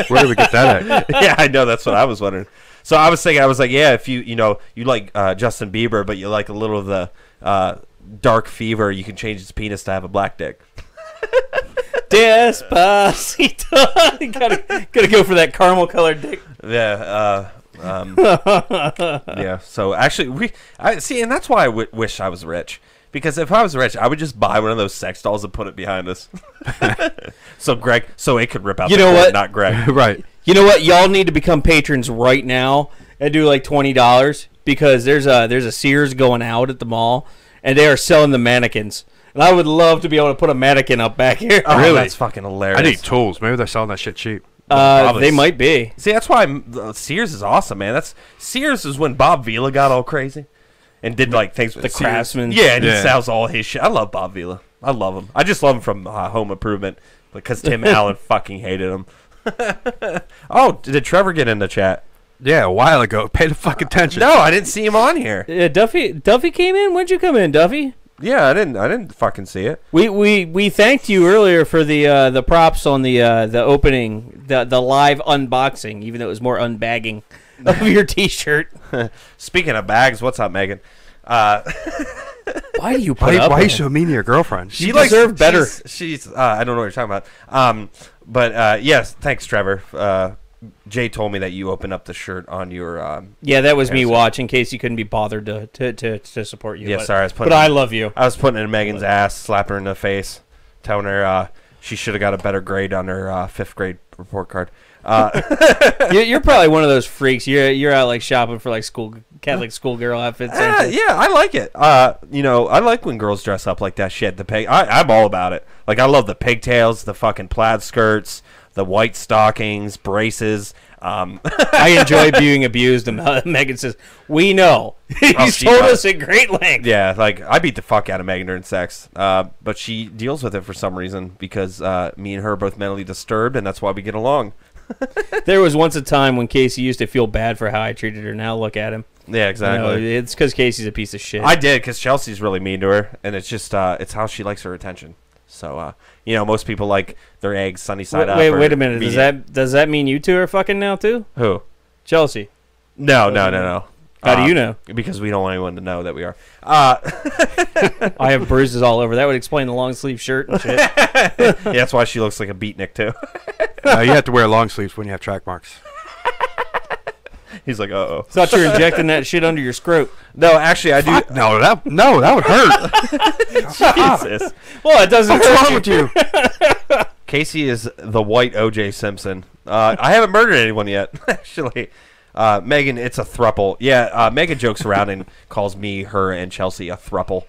where did we get that at? yeah, I know. That's what I was wondering. So I was thinking, I was like, yeah, if you you know you like uh, Justin Bieber, but you like a little of the uh, dark fever, you can change his penis to have a black dick. Despacito. gotta, gotta go for that caramel colored dick. Yeah. Uh, um, yeah. So actually, we I see, and that's why I w- wish I was rich. Because if I was rich, I would just buy one of those sex dolls and put it behind us. so Greg, so it could rip out. You the know cord, what? Not Greg. right. You know what? Y'all need to become patrons right now and do like twenty dollars because there's a there's a Sears going out at the mall and they are selling the mannequins. And I would love to be able to put a mannequin up back here. Oh, Really? That's fucking hilarious. I need tools. Maybe they're selling that shit cheap. uh, Probably they might be. See, that's why I'm- uh, Sears is awesome, man. That's Sears is when Bob Vila got all crazy and did like things with The Sears. Craftsman. Yeah, and he Yeah. sells all his shit. I love Bob Vila. I love him. I just love him from uh, Home Improvement because Tim Allen fucking hated him. oh, did Trevor get in the chat? Yeah, a while ago. Pay the fuck attention. No, I didn't see him on here. Yeah, Duffy Duffy came in. When'd you come in, Duffy? Yeah, I didn't. I didn't fucking see it. We we, we thanked you earlier for the uh, the props on the uh, the opening the the live unboxing, even though it was more unbagging of your T-shirt. Speaking of bags, what's up, Megan? Uh, Why do you put Why, up? why are you it? so mean to your girlfriend? You deserve better. She's, she's uh, I don't know what you're talking about. Um, but uh, yes, thanks, Trevor. Jay told me that you opened up the shirt on your. Um, Yeah, that was me Yes. watch in case you couldn't be bothered to to, to, to support you. Yeah, but, sorry, I was putting- but I love you. I was putting it in Megan's ass, slapping her in the face, telling her uh, she should have got a better grade on her uh, fifth grade report card. Uh, You- You're probably one of those freaks. You're you're out like shopping for like school Catholic schoolgirl outfits. uh, yeah, I like it. Uh, you know, I like when girls dress up like that shit. The pig, I, I'm all about it. Like, I love the pigtails, the fucking plaid skirts, the white stockings, braces. Um, I enjoy being abused. And uh, Megan says, "We know." He's Oh, told us at great length. yeah, like I beat the fuck out of Megan during sex, uh, but she deals with it for some reason because uh, me and her are both mentally disturbed, and that's why we get along. There was once a time when Casey used to feel bad for how I treated her. Now look at him. Yeah, exactly. it's because Casey's a piece of shit. I did because Chelsea's really mean to her, and it's just uh, it's how she likes her attention. So uh, you know, most people like their eggs sunny side wait, up. wait, wait a minute. Does that does that mean you two are fucking now too? who? Chelsea. No, no, no, no. How do you know? Because we don't want anyone to know that we are. Uh, I have bruises all over. That would explain the long sleeve shirt and shit. yeah, that's why she looks like a beatnik too. Uh, you have to wear long sleeves when you have track marks. He's like, uh oh. Thought you were injecting that shit under your scrote. No, actually, I do. No, that no, that would hurt. Jesus. Well, it doesn't What's hurt wrong with you? Casey is the white O.J. Simpson. Uh, I haven't murdered anyone yet, actually. Uh, Megan, it's a thruple. Yeah, uh, Megan jokes around and calls me, her, and Chelsea a thruple.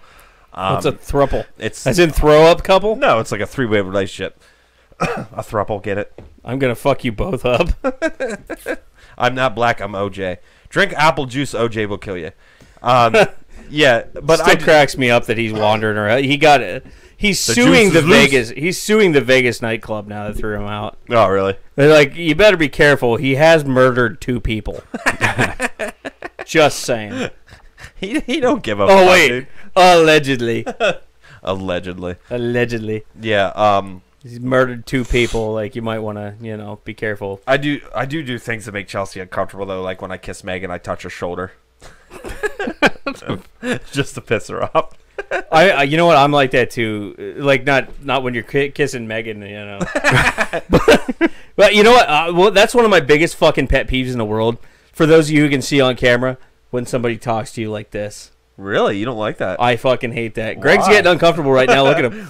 Um, What's a thruple? It's As in throw up couple? no, it's like a three-way relationship. a thruple, get it? I'm gonna fuck you both up. I'm not black. I'm OJ. Drink apple juice. OJ will kill you. Um, yeah, but Still I cracks me up that he's wandering around. He got it. He's The suing the. Vegas. He's suing the Vegas nightclub now that threw him out. oh really? They're like, you better be careful. He has murdered two people. Just saying. He he don't give a Oh wait, dude. allegedly, Allegedly. allegedly, Yeah. Um. he's murdered two people. Like you might want to, you know, be careful. I do I do do things that make Chelsea uncomfortable though. Like when I kiss Megan, I touch her shoulder. Just to piss her off. I, I, you know what? I'm like that too. Like not not when you're ki- kissing Megan, you know. but, but you know what? Uh, well, that's one of my biggest fucking pet peeves in the world. For those of you who can see on camera, when somebody talks to you like this, Really? You don't like that? I fucking hate that. Greg's getting uncomfortable right now. Look at him.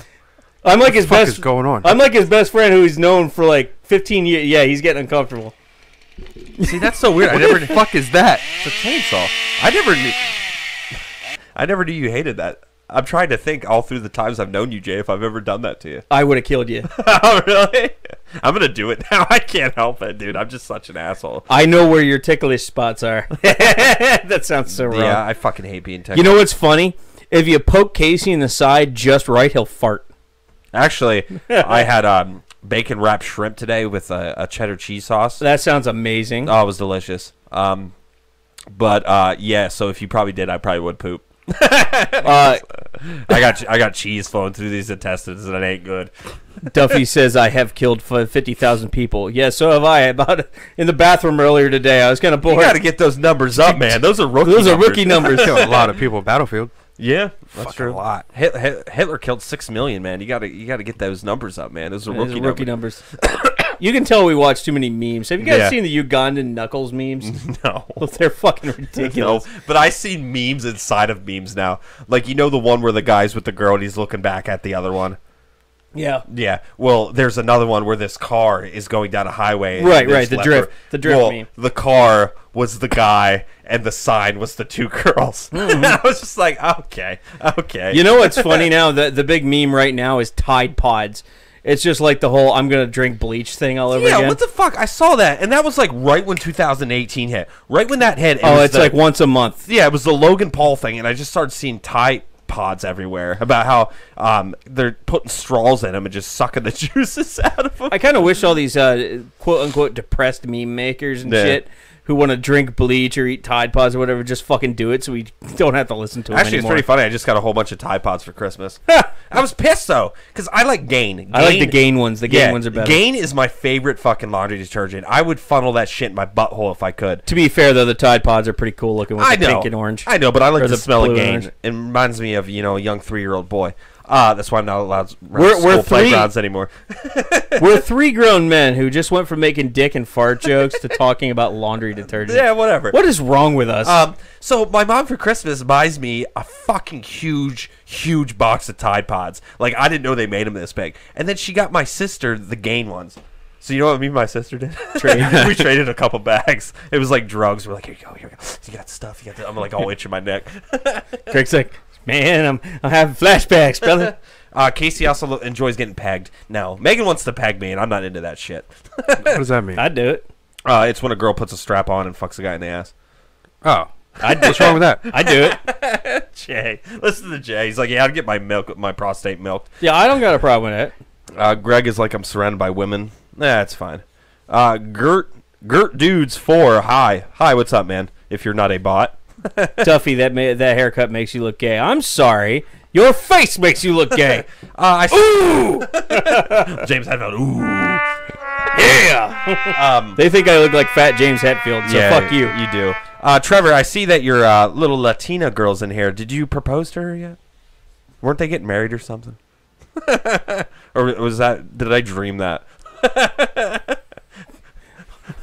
I'm like his What the fuck best. is going on? I'm like his best friend who he's known for like 15 years. Yeah, he's getting uncomfortable. See, that's so weird. I never. the fuck is that? It's a chainsaw. I never knew. I never knew you hated that. I'm trying to think all through the times I've known you, Jay, if I've ever done that to you. I would have killed you. oh, really? I'm gonna do it now. I can't help it, dude. I'm just such an asshole. I know where your ticklish spots are. that sounds so wrong. Yeah, I fucking hate being tickled. You know what's funny? If you poke Casey in the side just right, he'll fart. Actually, I had um, bacon wrapped shrimp today with a, a cheddar cheese sauce. That sounds amazing. Oh, it was delicious. Um, but uh, yeah, so if you probably did, I probably would poop. Uh, I got I got cheese flowing through these intestines, and it ain't good. Duffy says I have killed fifty thousand people. Yeah, so have I. About in the bathroom earlier today, I was kind of bored. You bored. got to get those numbers up, man. Those are rookie. Those are numbers. rookie numbers. Killed a lot of people at Battlefield. Yeah, that's Fucking true. a lot. Hit, Hit, Hitler killed six million, man. You got to you got to get those numbers up, man. Those are Those rookie, are rookie numbers. numbers. you can tell we watch too many memes. Have you guys Yeah. seen the Ugandan Knuckles memes? No. They're fucking ridiculous. No, but I see memes inside of memes now. Like you know the one where the guy's with the girl and he's looking back at the other one. Yeah. Yeah. Well, there's another one where this car is going down a highway. Right, right, the drift- the drift well, meme. The car was the guy, and the sign was the two girls. I was just like, okay, okay. Mm-hmm. You know what's funny now? The the big meme right now is Tide Pods. It's just like the whole "I'm gonna drink bleach" thing all over yeah, again. what the fuck? I saw that, and that was like right when 2018 hit. Right when that hit. it oh, it's the- like once a month. Yeah, it was the Logan Paul thing, and I just started seeing Tide Pods everywhere about how um, they're putting straws in them and just sucking the juices out of them. I kind of wish all these uh, quote unquote depressed meme makers and Yeah. shit who want to drink bleach or eat Tide Pods or whatever just fucking do it so we don't have to listen to them Actually, it's pretty funny. I just got a whole bunch of Tide Pods for Christmas. I was pissed though, because I like Gain. I like the Gain- Gain ones. The Gain Yeah, ones are better. Gain is my favorite fucking laundry detergent. I would funnel that shit in my butthole if I could. To be fair though, the Tide Pods are pretty cool looking with I the know, pink and orange. I know, but I like the the smell of Gain. orange. It reminds me of you know a young three year old boy. Uh, that's why I'm not allowed to run We're- school we're three- playgrounds anymore. We're three grown men who just went from making dick and fart jokes to talking about laundry detergent. yeah, whatever. What is wrong with us? Um, so my mom for Christmas buys me a fucking huge, huge box of Tide Pods. Like I didn't know they made them this big. And then she got my sister the Gain ones. So you know what me and my sister did? Trade. we traded a couple bags. It was like drugs. We're like, here you go, here you go. You got stuff. You got. The-. I'm like all itching my neck. Greg's like, man, I'm I'm having flashbacks, brother. Uh, Casey also lo- enjoys getting pegged. No, Megan wants to peg me, and I'm not into that shit. What does that mean? I'd do it. Uh, it's when a girl puts a strap on and fucks a guy in the ass. Oh, I'd what's wrong with that? I'd do it. Jay, listen to Jay. He's like, yeah, I'd get my milk, my prostate milked. Yeah, I don't got a problem with it. Uh, Greg is like, I'm surrounded by women. Nah, it's fine. Uh, Gert, Gert Dudes four. Hi, hi. What's up, man? If you're not a bot, Duffy, that ma- that haircut makes you look gay. I'm sorry. Your face makes you look gay. Uh, I ooh. James Hetfield. Ooh. yeah. Um, They think I look like Fat James Hetfield, so fuck you. You do. Uh, Trevor, I see that your uh, little Latina girl's in here. Did you propose to her yet? Weren't they getting married or something? or was that? Did I dream that?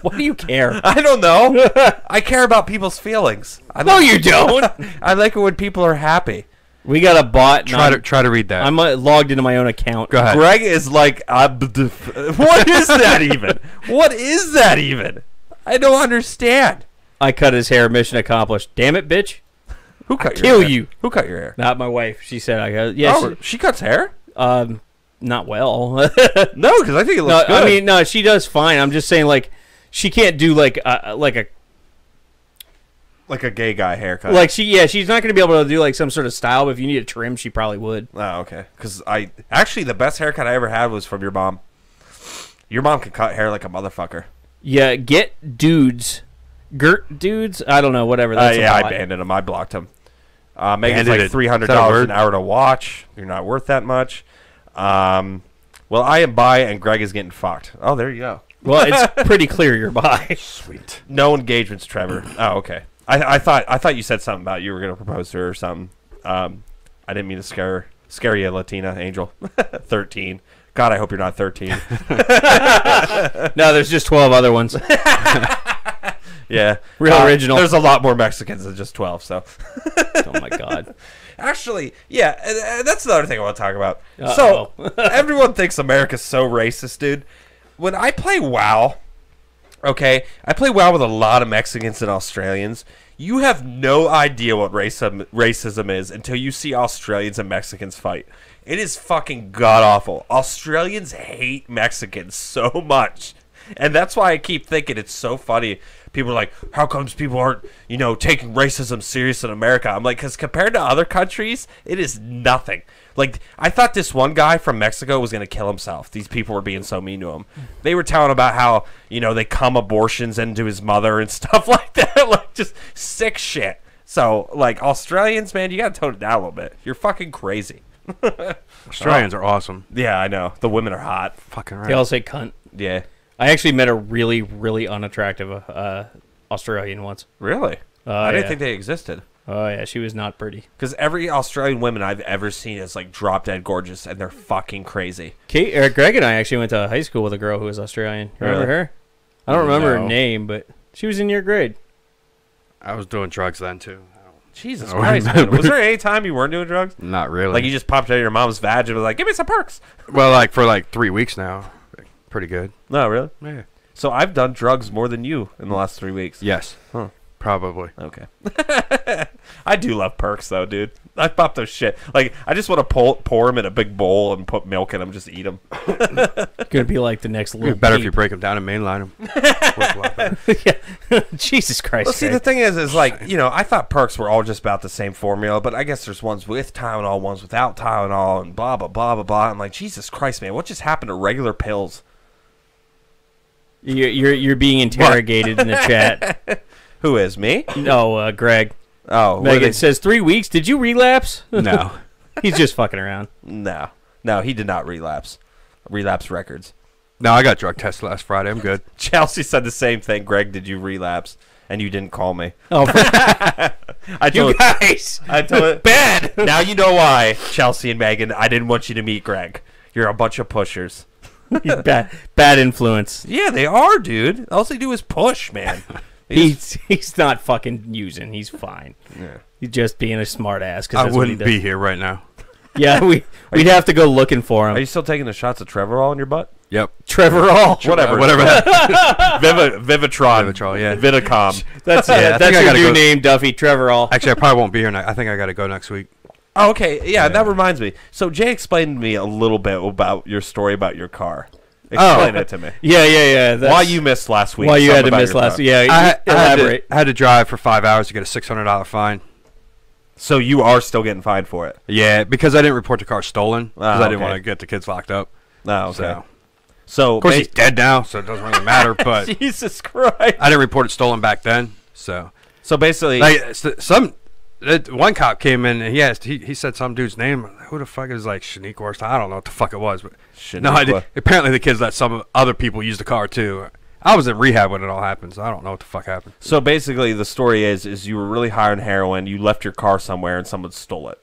Why do you care? I don't know. I care about people's feelings. I no, like, you don't. I like it when people are happy. we got a bot. Try I'm, to try to read that. I'm uh, logged into my own account. Go ahead. Greg is like, uh, b- d- f- what is that even? What is that even? I don't understand. I cut his hair. Mission accomplished. Damn it, bitch. Who cut your Kill hair? you. Who cut your hair? Not my wife. She said I got. Yes. oh, she cuts hair? um, not well. No, because I think it no, looks good. I mean, no, she does fine. I'm just saying, like, she can't do like a like a like a gay guy haircut. like she. Yeah, she's not gonna be able to do like some sort of style. But if you need a trim, she probably would. Oh, okay. Because I actually the best haircut I ever had was from your mom. Your mom can cut hair like a motherfucker. Yeah, get dudes, Gert dudes. I don't know, whatever. Uh, That's a yeah, I bot. banned him. I blocked him. Uh, Megan's Banded like three hundred Is that a dollars an hour to watch. You're not worth that much. Um, well, I am by, and Greg is getting fucked. Oh, there you go. Well, it's pretty clear you're bi. Sweet. No engagements, Trevor. Oh, okay. I, I thought I thought you said something about you were gonna propose to her or something. Um, I didn't mean to scare scare you, Latina angel. Thirteen. God, I hope you're not thirteen. No, there's just twelve other ones. yeah, Real Uh, original. There's a lot more Mexicans than just twelve. So. oh my god. Actually, yeah, that's another thing I want to talk about. Uh-oh. So, everyone thinks America's so racist, dude. When I play WoW, okay, I play WoW with a lot of Mexicans and Australians. You have no idea what racism racism is until you see Australians and Mexicans fight. It is fucking god awful. Australians hate Mexicans so much. And that's why I keep thinking it's so funny. People are like, how comes people aren't, you know, taking racism serious in America? I'm like, because compared to other countries, it is nothing. Like, I thought this one guy from Mexico was going to kill himself. These people were being so mean to him. They were telling about how, you know, they come abortions into his mother and stuff like that. like, just sick shit. So, like, Australians, man, you got to tone it down a little bit. You're fucking crazy. Australians are awesome. Yeah, I know. The women are hot. Fucking right. They all say cunt. Yeah. I actually met a really, really unattractive uh, Australian once. Really? Oh, I didn't yeah. think they existed. Oh yeah, she was not pretty. Because every Australian woman I've ever seen is like drop dead gorgeous, and they're fucking crazy. Kate, or Greg and I actually went to high school with a girl who was Australian. You Remember Really? her? I don't remember No. her name, but she was in your grade. I was doing drugs then too. Jesus Oh, Christ, man. Was there any time you weren't doing drugs? Not really. Like you just popped out of your mom's vag and was like, "Give me some perks." well, like for like three weeks now. Pretty good. No, really. Yeah. So I've done drugs more than you in the last three weeks. Yes. Huh. Probably. Okay. I do love perks though, dude. I pop those shit. Like I just want to pour, pour them in a big bowl and put milk in them, just eat them. Gonna be like the next It'd be little. better if you break them down and mainline them. Work a lot better. Jesus Christ! Well, see, Greg. the thing is, is like you know, I thought perks were all just about the same formula, but I guess there's ones with Tylenol, ones without Tylenol, and blah blah blah blah blah. I'm like, Jesus Christ, man, what just happened to regular pills? you're, you're you're being interrogated in the chat. Who is me? No, uh, Greg. Oh, what Megan did- says three weeks. Did you relapse? no. He's just fucking around. no, no, he did not relapse. Relapse records. No, I got drug tested last Friday. I'm good. Chelsea said the same thing. Greg, did you relapse? And you didn't call me. Oh, I you guys. I told bad. now you know why, Chelsea and Megan. I didn't want you to meet Greg. You're a bunch of pushers. bad, bad influence. Yeah, they are, dude. All they do is push, man. They just- He's he's not fucking using. He's fine. Yeah. He's just being a smart ass. I wouldn't be here right now. Yeah, we we'd have to go looking for him. Are you still taking the shots of Trevor all in your butt? Yep. Trevor All. Whatever. Whatever. that- Viva, Vivitron. Vivitrol, yeah. Vitacom. That's Yeah, I it. think That's I your gotta new go- name, Duffy. Trevor All. Actually, I probably won't be here. Ne- I think I got to go next week. Oh, okay. Yeah, that reminds me. So Jay explained to me a little bit about your story about your car. Explain it to me. Yeah, yeah, yeah. That's Why you missed last week? Why you had to miss last? car. Yeah, I, I, had elaborate. to, I had to drive for five hours to get a six hundred dollar fine. So you are still getting fined for it. Yeah, because I didn't report the car stolen because Ah, I didn't okay. want to get the kids locked up. No, okay. So, So, of course, ba- he's dead now, so it doesn't really matter. But Jesus Christ. I didn't report it stolen back then. So So basically, Like s- some, it, one cop came in and he asked. He, he said some dude's name. Who the fuck is like Shanique or I don't know what the fuck it was, but no, I did. Apparently the kids let some other people use the car too. I was in rehab when it all happened, so I don't know what the fuck happened. So basically, the story is is you were really high on heroin. You left your car somewhere and someone stole it.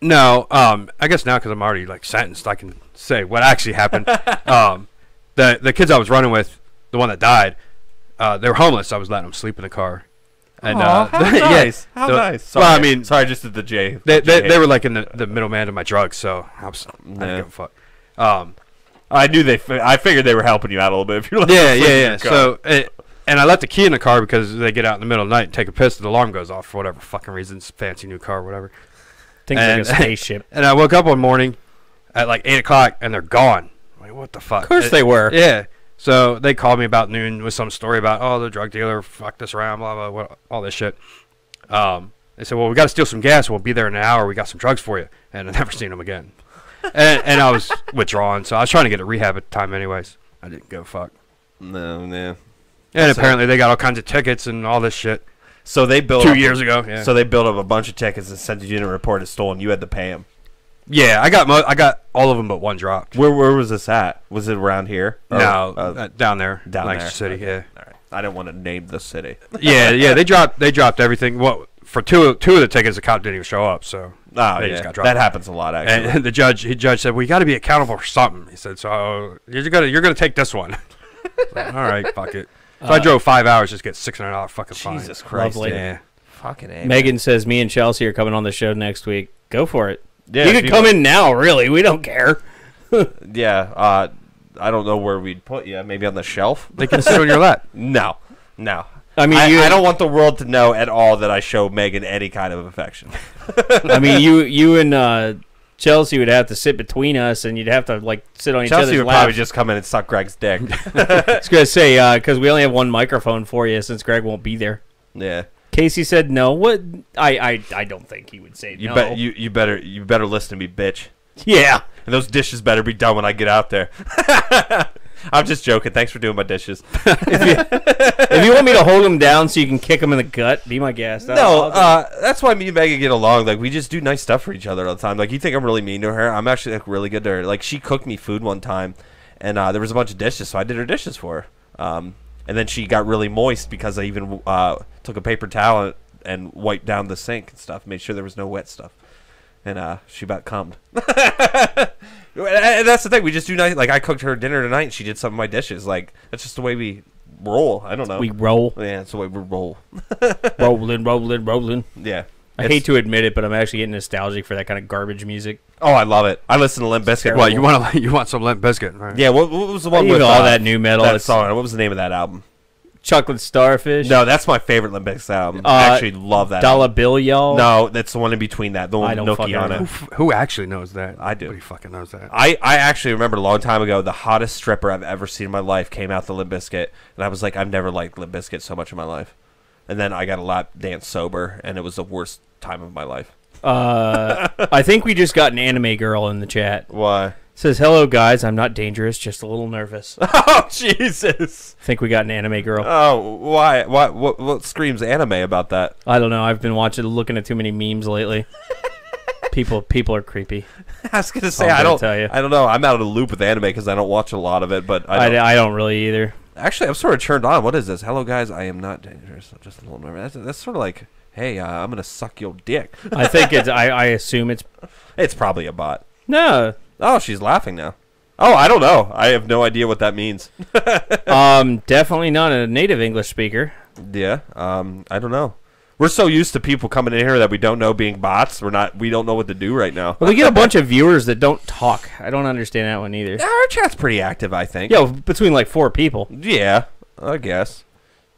No, um, I guess now because I'm already like sentenced, I can say what actually happened. um, the the kids I was running with, the one that died, uh, they were homeless. I was letting them sleep in the car, and uh, how yeah. How the- nice. well, I mean, sorry, just did the J. they, the they, J they were like in the, the middleman to my drugs, so I, was, I didn't give a fuck. Um, I knew they. fi- I figured they were helping you out a little bit. If you're like yeah, yeah, yeah. So, it, and I left the key in the car because they get out in the middle of the night and take a piss, and the alarm goes off for whatever fucking reason. It's a fancy new car, whatever. Things And- like a spaceship. And I woke up one morning at like eight o'clock, and they're gone. I'm like, what the fuck? Of course It- they were. Yeah. So they called me about noon with some story about oh the drug dealer fucked us around, blah blah, blah all this shit. Um, they said, well, we got to steal some gas. We'll be there in an hour. We got some drugs for you, and I never seen them again. and, and I was withdrawn, so I was trying to get a rehab at the time, anyways. I didn't give a fuck. no, no. And So- apparently they got all kinds of tickets and all this shit So they built two up- years ago. Yeah. So they built up a bunch of tickets and sent you in a report as stolen. You had to pay them. Yeah, I got mo- I got all of them but one dropped. Where where was this at? Was it around here? Or, no, uh, uh, down there, down Lancaster there. City. Okay. All right. I didn't want to name the city. Yeah, yeah, yeah. They dropped they dropped everything. What for two two of the tickets, the cop didn't even show up. So Oh, They yeah. just got dropped. that happens a lot, actually. And the judge, he judge said, "We got to be accountable for something." He said, "So you're gonna you're gonna take this one." Like, All right, fuck it. So I drove five hours just to get six hundred dollar fucking fine. Jesus Christ. Lovely. Yeah. Fucking A. Megan says me and Chelsea are coming on the show next week. Go for it. Yeah, you you- come in now, really. We don't care. Yeah. Uh, I don't know where we'd put you. Maybe on the shelf? They can sit on your lap. No. No. I mean, I, you, I don't want the world to know at all that I show Megan any kind of affection. I mean, you, you and uh, Chelsea would have to sit between us, and you'd have to like sit on each other's. Chelsea would laps. probably just come in and suck Greg's dick. I was gonna say because we only have one microphone for you since Greg won't be there. yeah. Casey said no. What? I, I, I don't think he would say You no. bet you you better you better listen to me, bitch. yeah. And those dishes better be done when I get out there. I'm just joking. Thanks for doing my dishes. if you want me to hold him down so you can kick him in the gut, be my guest. No, uh, that's why me and Megan get along. Like we just do nice stuff for each other all the time. Like you think I'm really mean to her? I'm actually like really good to her. Like she cooked me food one time, and uh, there was a bunch of dishes, so I did her dishes for her. Um, and then she got really moist because I even uh, took a paper towel and, wiped down the sink and stuff, made sure there was no wet stuff, and uh, she about cummed. and that's the thing. We just do nice. Like I cooked her dinner tonight, and she did some of my dishes. Like that's just the way we roll. I don't know. we roll, yeah, that's the way we roll. rolling, rolling, rolling. Yeah. I It's- hate to admit it, but I'm actually getting nostalgic for that kind of garbage music. Oh, I love it. I listen to Limp Bizkit. What you want? To, you want some Limp Bizkit? Right? Yeah, what, what was the one with all uh, that new metal, That song. What was the name of that album? Chocolate starfish. No, that's my favorite Limp Bizkit album. Uh, I actually love that. dollar album. bill, y'all. No, that's the one in between that. The one I with don't Nookie on it. Who, who actually knows that? I do. Nobody fucking knows that. I, I actually remember a long time ago the hottest stripper I've ever seen in my life came out the Limp Bizkit, and I was like, I've never liked Limp Bizkit so much in my life. And then I got a lap dance sober, and it was the worst time of my life. Uh, I think we just got an anime girl in the chat. Why? Says hello, guys. I'm not dangerous, just a little nervous. oh Jesus! think we got an anime girl. Oh, why? Why? What? What screams anime about that? I don't know. I've been watching, looking at too many memes lately. people, people are creepy. I was gonna say I'm I don't. tell you. I don't know. I'm out of the loop with anime because I don't watch a lot of it. But I I, don't, I don't really either. Actually I'm sort of turned on. What is this? Hello guys, I am not dangerous. I'm just a little nervous. That's, that's sort of like, hey, uh, I'm gonna suck your dick. I think it's. I, I assume it's. It's probably a bot. No. Oh, she's laughing now. Oh, I don't know. I have no idea what that means. Um, definitely not a native English speaker. yeah. Um, I don't know. We're so used to people coming in here that we don't know being bots. We're not. We don't know what to do right now. Well, we get a bunch of viewers that don't talk. I don't understand that one either. Our chat's pretty active, I think. Yeah, between like four people. Yeah, I guess.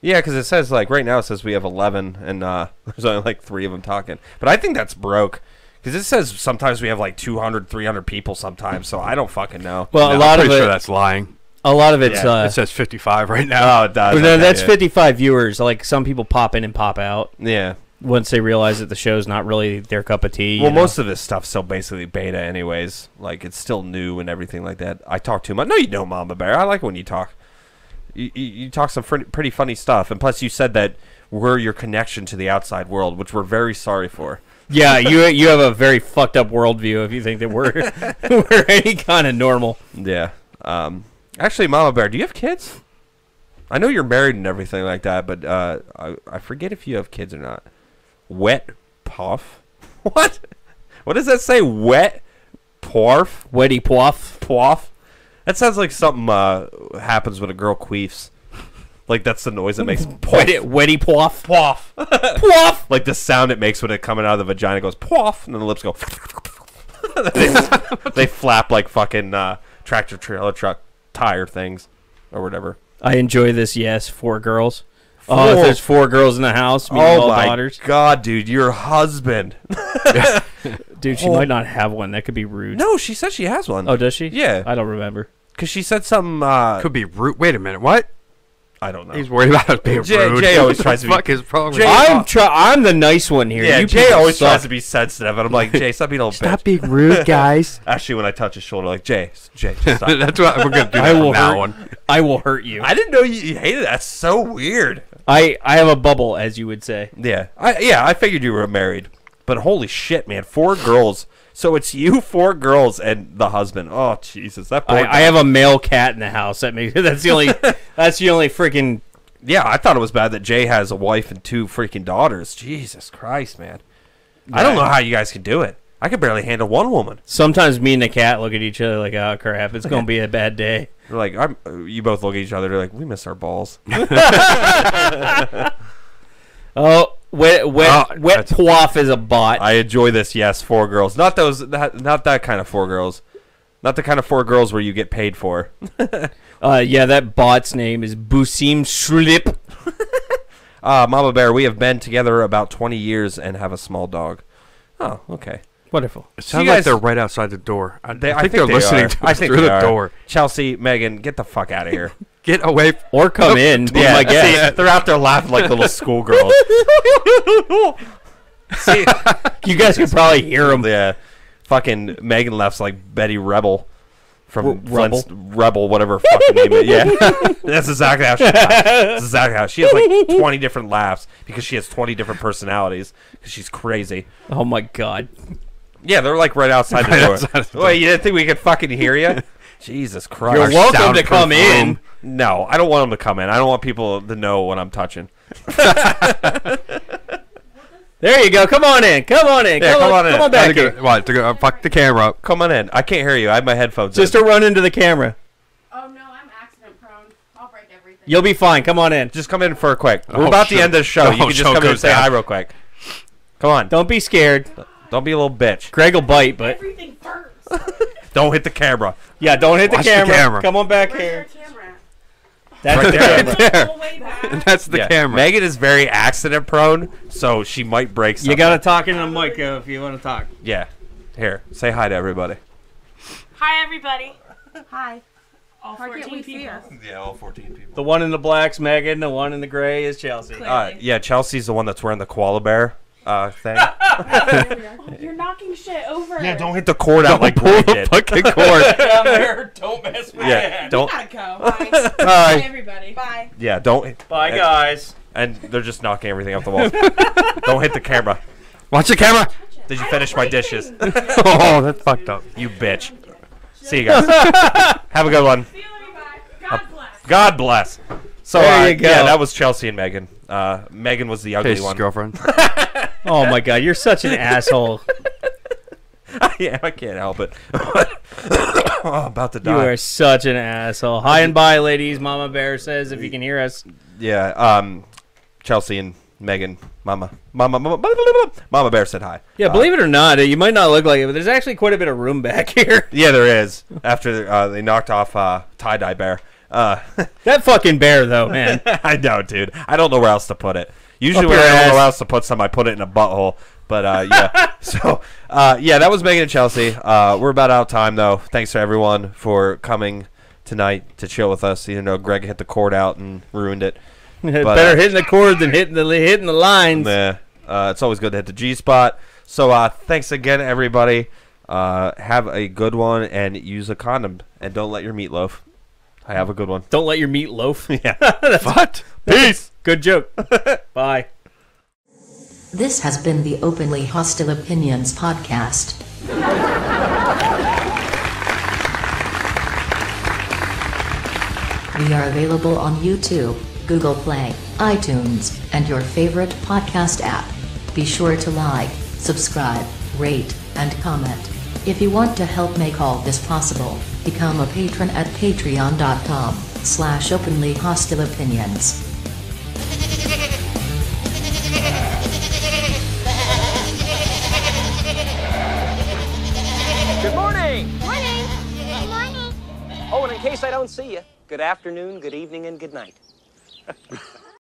Yeah, because it says like right now it says we have eleven, and uh, there's only like three of them talking. But I think that's broke because it says sometimes we have like 200, 300 people sometimes. So I don't fucking know. Well, No, a lot I'm of pretty it. sure that's lying. A lot of it's. Yeah, uh, it says 55 right now. oh, it does. no, okay, that's yeah. 55 viewers. Like some people pop in and pop out Yeah. once they realize that the show's not really their cup of tea. you Well, know? most of this stuff's still basically beta, anyways. Like it's still new and everything like that. I talk too much. No, you don't, Mama Bear. I like when you talk. You, you, you talk some pretty, pretty funny stuff, and plus you said that we're your connection to the outside world, which we're very sorry for. Yeah, you you have a very fucked up worldview if you think that we're we're any kind of normal. Yeah. Um, actually, Mama Bear, do you have kids? I know you're married and everything like that, but uh, I, I forget if you have kids or not. Wet puff? What? What does that say? Wet porf? Wetty pwaf. Pwoff? That sounds like something uh, happens when a girl queefs. Like that's the noise it makes. Wetty, wetty pwaf. Pwoff. Pwaf. like the sound it makes when it coming out of the vagina goes pwoff, and then the lips go. they, they flap like fucking uh, tractor trailer truck tire things, or whatever. I enjoy this. Yes, four girls. Oh, if there's four girls in the house, meaning Oh all my daughters. god, dude, your husband. Dude, she Oh. might not have one. That could be rude. No, she said she has one. Oh, does she? Yeah. I don't remember. because she said something. Uh, Could be rude. Wait a minute. What? I don't know. He's worried about us being Jay- rude. Jay always tries to be- Fuck his problem. Jay- I'm try- I'm the nice one here. yeah, you Jay always suck. tries to be sensitive, and I'm like, Jay, stop being a little Stop bitch. being rude, guys. Actually, when I touch his shoulder, like Jay, Jay, just stop. That's what we're gonna do I that will hurt. on. I will hurt you. I didn't know you, you hated it. That's so weird. I I have a bubble, as you would say. Yeah, I yeah, I figured you were married, but holy shit, man, four girls. So it's you, four girls, and the husband. Oh Jesus, that I. I have a male cat in the house. That makes that's the only that's the only freaking. Yeah, I thought it was bad that Jay has a wife and two freaking daughters. Jesus Christ, man. I don't know how you guys can do it. I could barely handle one woman. Sometimes me and the cat look at each other like, "Oh crap, it's gonna be a bad day." They're like, I'm, uh, you both look at each other. They're like, we miss our balls. Oh, wet wet Oh, wet that's- is a bot. I enjoy this. Yes, four girls. Not those. Not, not that kind of four girls. Not the kind of four girls where you get paid for. Uh, yeah, that bot's name is Busim Shlip. Uh, Mama Bear, we have been together about 20 years and have a small dog. Oh, okay. Wonderful. It sounds guys- like they're right outside the door. I, They, I think, they're they listening are. to I us think through they the are. door. Chelsea, Megan, get the fuck out of here. Get away. Or come in. Be my guest. see, they're out there laughing like little schoolgirls. see, You guys can probably hear them. yeah, fucking Megan laughs like Betty Rubble from R- Rebel? Rebel, whatever fucking name it. Yeah, that's exactly how she laughs. That's exactly how she has like 20 different laughs because she has 20 different personalities because she's crazy. Oh my god. Yeah, they're like right outside the Right door. outside the door. Wait, you didn't think we could fucking hear you? Jesus Christ. You're welcome to come in. Room. No, I don't want them to come in. I don't want people to know what I'm touching. There you go. Come on in. Come on in. Yeah, come on in. Come on To back go, here. what, to go, uh, fuck the camera up. Come on in. I can't hear you. I have my headphones Just in. to run into the camera. Oh no, I'm accident prone. I'll break everything. You'll be fine. Come on in. Just come in for a quick. We're Oh, about to shit. end the show. you Oh, can just come in and say down. hi real quick. Come on. Don't be scared. Don't be a little bitch. Greg will bite, but Everything first. Don't hit the camera. yeah, don't hit the Watch the camera. camera. Come on back Where's here. Your camera? That's Right the there. camera. There. All the. That's the Yeah. camera. Megan is very accident prone, so she might break something. You gotta talk into the mic if you want to talk. Yeah. Here, say hi to everybody. Hi everybody. Hi. All Why can't 14 we see people. us? Yeah, all 14 people. The one in the black's Megan. The one in the gray is Chelsea. Uh, yeah, Chelsea's the one that's wearing the koala bear uh, thing. You're knocking shit over. yeah, don't hit the cord out like Greg did. fucking cord. Down there. Don't mess with Yeah, don't. Gotta go. Bye. Bye Bye. everybody. Bye. Yeah, don't. Bye, and- guys. And they're just knocking everything off the wall. don't hit the camera. Watch the camera. Did you I finish my dishes? Oh, that's fucked up. You bitch. See you guys. Have a good one. See you later. God bless. God bless. So There uh, go. yeah, that was Chelsea and Megan. Uh, Megan was the ugly Casey's one. girlfriend. Oh my god, you're such an asshole. yeah, I can't help it. oh, about to die. You are such an asshole. Hi and bye, ladies. Mama Bear says if you can hear us. Yeah, um, Chelsea and Megan, Mama, Mama, Mama, Mama, Mama Bear said hi. Yeah, Uh, believe it or not, you might not look like it, but there's actually quite a bit of room back here. Yeah, there is. After uh, they knocked off uh, tie dye bear. Uh, That fucking bear, though, man. I know, dude. I don't know where else to put it. Usually when I don't know ass. where else to put some, I put it in a butthole. But uh, yeah, so uh, yeah, that was Megan and Chelsea. Uh, we're about out of time though. Thanks to everyone for coming tonight to chill with us. Even though Greg hit the cord out and ruined it. Better uh, hitting the cord than hitting the hitting the lines. Nah, uh, it's always good to hit the G spot. So uh, thanks again, everybody. Uh, have a good one and use a condom and don't let your meatloaf. I have a good one. Don't let your meat loaf. Yeah. What? Peace. Good joke. Bye. This has been the Openly Hostile Opinions podcast. We are available on YouTube, Google Play, iTunes, and your favorite podcast app. Be sure to like, subscribe, rate, and comment. If you want to help make all this possible, become a patron at patreon.com slash openly hostile opinions. Good morning. Morning. Good morning. Oh, and in case I don't see you, good afternoon, good evening, and good night.